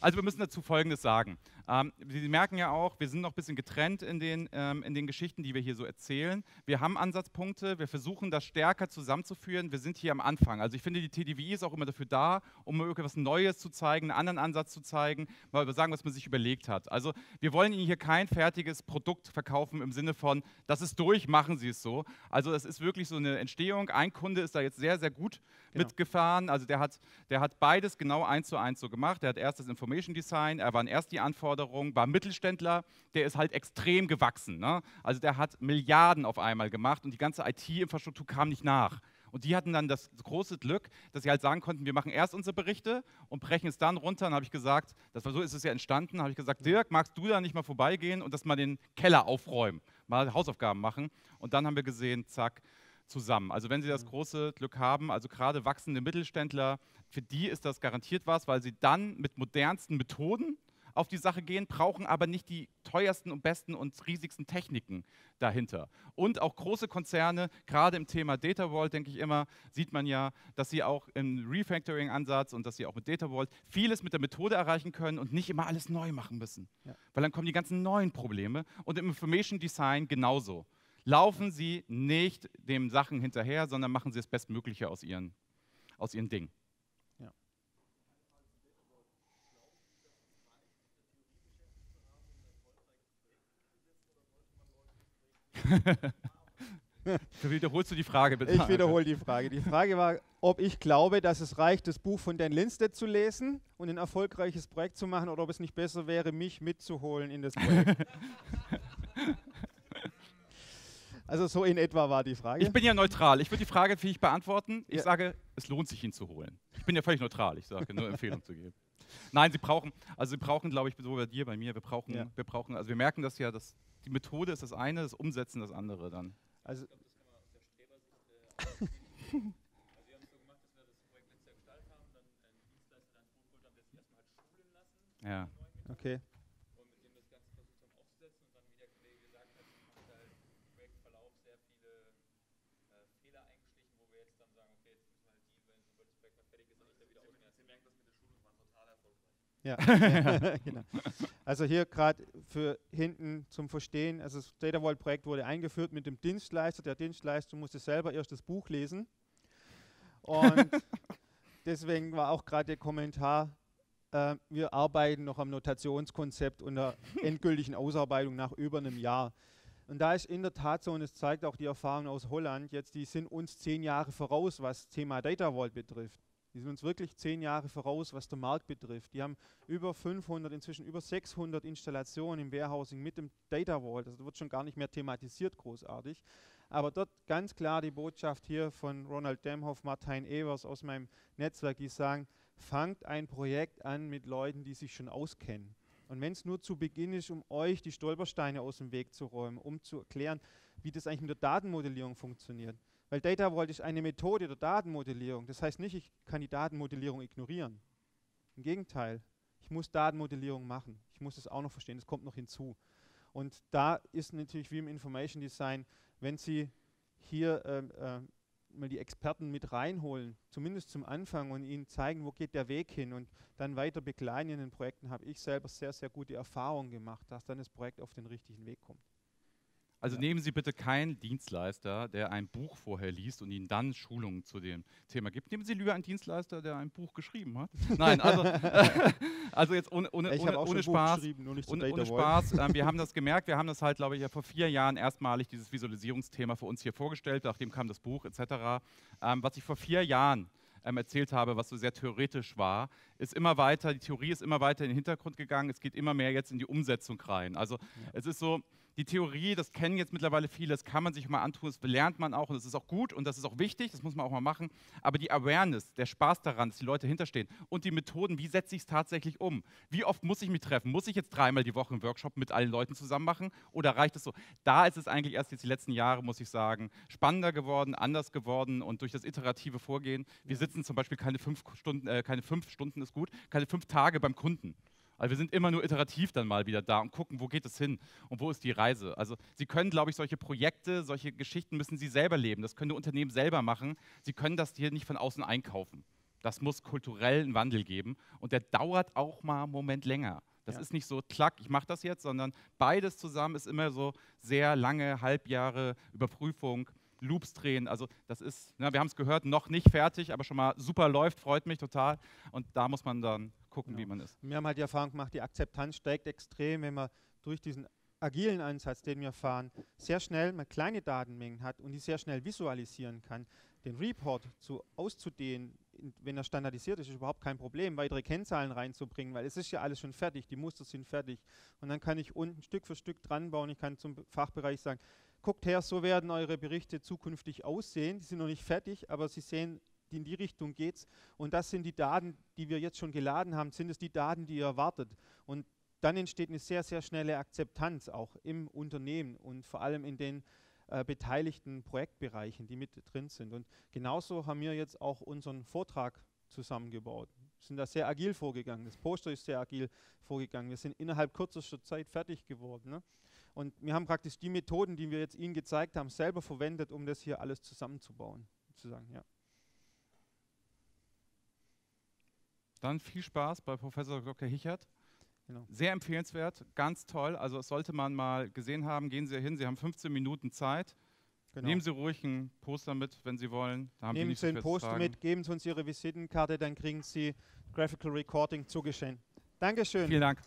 Also wir müssen dazu Folgendes sagen. Ähm, Sie merken ja auch, wir sind noch ein bisschen getrennt in den, ähm, in den Geschichten, die wir hier so erzählen. Wir haben Ansatzpunkte, wir versuchen das stärker zusammenzuführen. Wir sind hier am Anfang. Also ich finde, die TDWI ist auch immer dafür da, um irgendwas Neues zu zeigen, einen anderen Ansatz zu zeigen, mal sagen, was man sich überlegt hat. Also wir wollen Ihnen hier kein fertiges Produkt verkaufen im Sinne von, das ist durch, machen Sie es so. Also es ist wirklich so eine Entstehung. Ein Kunde ist da jetzt sehr, sehr gut genau. mitgefahren. Also der hat, der hat beides genau eins zu eins so gemacht. Der hat erst das Information Design, er waren erst die Anforderungen, war Mittelständler, der ist halt extrem gewachsen. Ne? Also der hat Milliarden auf einmal gemacht und die ganze IT-Infrastruktur kam nicht nach. Und die hatten dann das große Glück, dass sie halt sagen konnten, wir machen erst unsere Berichte und brechen es dann runter. Und habe ich gesagt, das war so ist es ja entstanden, habe ich gesagt, Dirk, magst du da nicht mal vorbeigehen und das mal den Keller aufräumen, mal Hausaufgaben machen. Und dann haben wir gesehen, zack, zusammen. Also wenn Sie das große Glück haben, also gerade wachsende Mittelständler, für die ist das garantiert was, weil sie dann mit modernsten Methoden, auf die Sache gehen, brauchen aber nicht die teuersten und besten und riesigsten Techniken dahinter. Und auch große Konzerne, gerade im Thema Data Vault, denke ich immer, sieht man ja, dass sie auch im Refactoring-Ansatz und dass sie auch mit Data Vault vieles mit der Methode erreichen können und nicht immer alles neu machen müssen. Ja. Weil dann kommen die ganzen neuen Probleme und im Information Design genauso. Laufen Sie nicht den Sachen hinterher, sondern machen Sie das Bestmögliche aus Ihren, aus ihren Dingen. Wiederholst du die Frage bitte? Ich wiederhole die Frage. Die Frage war, ob ich glaube, dass es reicht, das Buch von Dan Lindstedt zu lesen und ein erfolgreiches Projekt zu machen oder ob es nicht besser wäre, mich mitzuholen in das Projekt. also so in etwa war die Frage. Ich bin ja neutral. Ich würde die Frage für dich beantworten. Ich ja. sage, es lohnt sich, ihn zu holen. Ich bin ja völlig neutral. Ich sage nur Empfehlung zu geben. Nein, sie brauchen, also sie brauchen, glaube ich, so bei dir, bei mir, wir brauchen, ja. wir brauchen, also wir merken das ja, dass die Methode ist das eine, das Umsetzen das andere dann. Also, ja. Okay. Ja, genau. Also hier gerade für hinten zum Verstehen, also das Data Vault Projekt wurde eingeführt mit dem Dienstleister. Der Dienstleister musste selber erst das Buch lesen. Und deswegen war auch gerade der Kommentar, äh, wir arbeiten noch am Notationskonzept und der endgültigen Ausarbeitung nach über einem Jahr. Und da ist in der Tat so, und es zeigt auch die Erfahrung aus Holland, jetzt die sind uns zehn Jahre voraus, was Thema Data Vault betrifft. Die sind uns wirklich zehn Jahre voraus, was der Markt betrifft. Die haben über 500, inzwischen über 600 Installationen im Warehousing mit dem Data Vault. Also das wird schon gar nicht mehr thematisiert großartig. Aber dort ganz klar die Botschaft hier von Ronald Demhoff, Martin Evers aus meinem Netzwerk, die sagen, fangt ein Projekt an mit Leuten, die sich schon auskennen. Und wenn es nur zu Beginn ist, um euch die Stolpersteine aus dem Weg zu räumen, um zu erklären, wie das eigentlich mit der Datenmodellierung funktioniert. Weil Data Vault ist eine Methode der Datenmodellierung. Das heißt nicht, ich kann die Datenmodellierung ignorieren. Im Gegenteil, ich muss Datenmodellierung machen. Ich muss es auch noch verstehen, das kommt noch hinzu. Und da ist natürlich wie im Information Design, wenn Sie hier äh, äh, mal die Experten mit reinholen, zumindest zum Anfang und ihnen zeigen, wo geht der Weg hin und dann weiter begleiten in den Projekten, habe ich selber sehr, sehr gute Erfahrungen gemacht, dass dann das Projekt auf den richtigen Weg kommt. Also nehmen Sie bitte keinen Dienstleister, der ein Buch vorher liest und Ihnen dann Schulungen zu dem Thema gibt. Nehmen Sie lieber einen Dienstleister, der ein Buch geschrieben hat. Nein, also, also jetzt ohne, ohne, ohne, ohne Spaß. Ohne, ohne Spaß. Ähm, wir haben das gemerkt, wir haben das halt, glaube ich, ja vor vier Jahren erstmalig dieses Visualisierungsthema für uns hier vorgestellt. Nachdem kam das Buch etc. Ähm, was ich vor vier Jahren ähm, erzählt habe, was so sehr theoretisch war, ist immer weiter, die Theorie ist immer weiter in den Hintergrund gegangen. Es geht immer mehr jetzt in die Umsetzung rein. Also ja. es ist so, die Theorie, das kennen jetzt mittlerweile viele, das kann man sich mal antun, das lernt man auch und das ist auch gut und das ist auch wichtig, das muss man auch mal machen. Aber die Awareness, der Spaß daran, dass die Leute hinterstehen und die Methoden, wie setze ich es tatsächlich um? Wie oft muss ich mich treffen? Muss ich jetzt dreimal die Woche einen Workshop mit allen Leuten zusammen machen oder reicht es so? Da ist es eigentlich erst jetzt die letzten Jahre, muss ich sagen, spannender geworden, anders geworden und durch das iterative Vorgehen. Wir sitzen zum Beispiel keine fünf Stunden, äh, keine fünf Stunden ist gut, keine fünf Tage beim Kunden. Also wir sind immer nur iterativ dann mal wieder da und gucken, wo geht es hin und wo ist die Reise. Also Sie können, glaube ich, solche Projekte, solche Geschichten müssen Sie selber leben. Das können die Unternehmen selber machen. Sie können das hier nicht von außen einkaufen. Das muss kulturell einen Wandel geben und der dauert auch mal einen Moment länger. Das ja. ist nicht so, klack, ich mache das jetzt, sondern beides zusammen ist immer so sehr lange Halbjahre Überprüfung, Loops drehen. Also das ist, na, wir haben es gehört, noch nicht fertig, aber schon mal super läuft, freut mich total. Und da muss man dann gucken, genau. wie man ist. Wir haben halt die Erfahrung gemacht, die Akzeptanz steigt extrem, wenn man durch diesen agilen Ansatz, den wir fahren, sehr schnell mal kleine Datenmengen hat und die sehr schnell visualisieren kann. Den Report zu, auszudehnen, wenn er standardisiert ist, ist überhaupt kein Problem, weitere Kennzahlen reinzubringen, weil es ist ja alles schon fertig, die Muster sind fertig. Und dann kann ich unten Stück für Stück dran bauen. Ich kann zum Fachbereich sagen, guckt her, so werden eure Berichte zukünftig aussehen. Die sind noch nicht fertig, aber sie sehen in die Richtung geht es. Und das sind die Daten, die wir jetzt schon geladen haben, sind es die Daten, die ihr erwartet. Und dann entsteht eine sehr, sehr schnelle Akzeptanz auch im Unternehmen und vor allem in den äh, beteiligten Projektbereichen, die mit drin sind. Und genauso haben wir jetzt auch unseren Vortrag zusammengebaut. sind da sehr agil vorgegangen. Das Poster ist sehr agil vorgegangen. Wir sind innerhalb kürzester Zeit fertig geworden. Ne? Und wir haben praktisch die Methoden, die wir jetzt Ihnen gezeigt haben, selber verwendet, um das hier alles zusammenzubauen. Sozusagen, ja. Dann viel Spaß bei Professor Dr. Hichert. Genau. Sehr empfehlenswert, ganz toll. Also das sollte man mal gesehen haben. Gehen Sie hin, Sie haben 15 Minuten Zeit. Genau. Nehmen Sie ruhig ein Poster mit, wenn Sie wollen. Nehmen Sie ein Poster mit, geben Sie uns Ihre Visitenkarte, dann kriegen Sie Graphical Recording zugeschenkt. Dankeschön. Vielen Dank.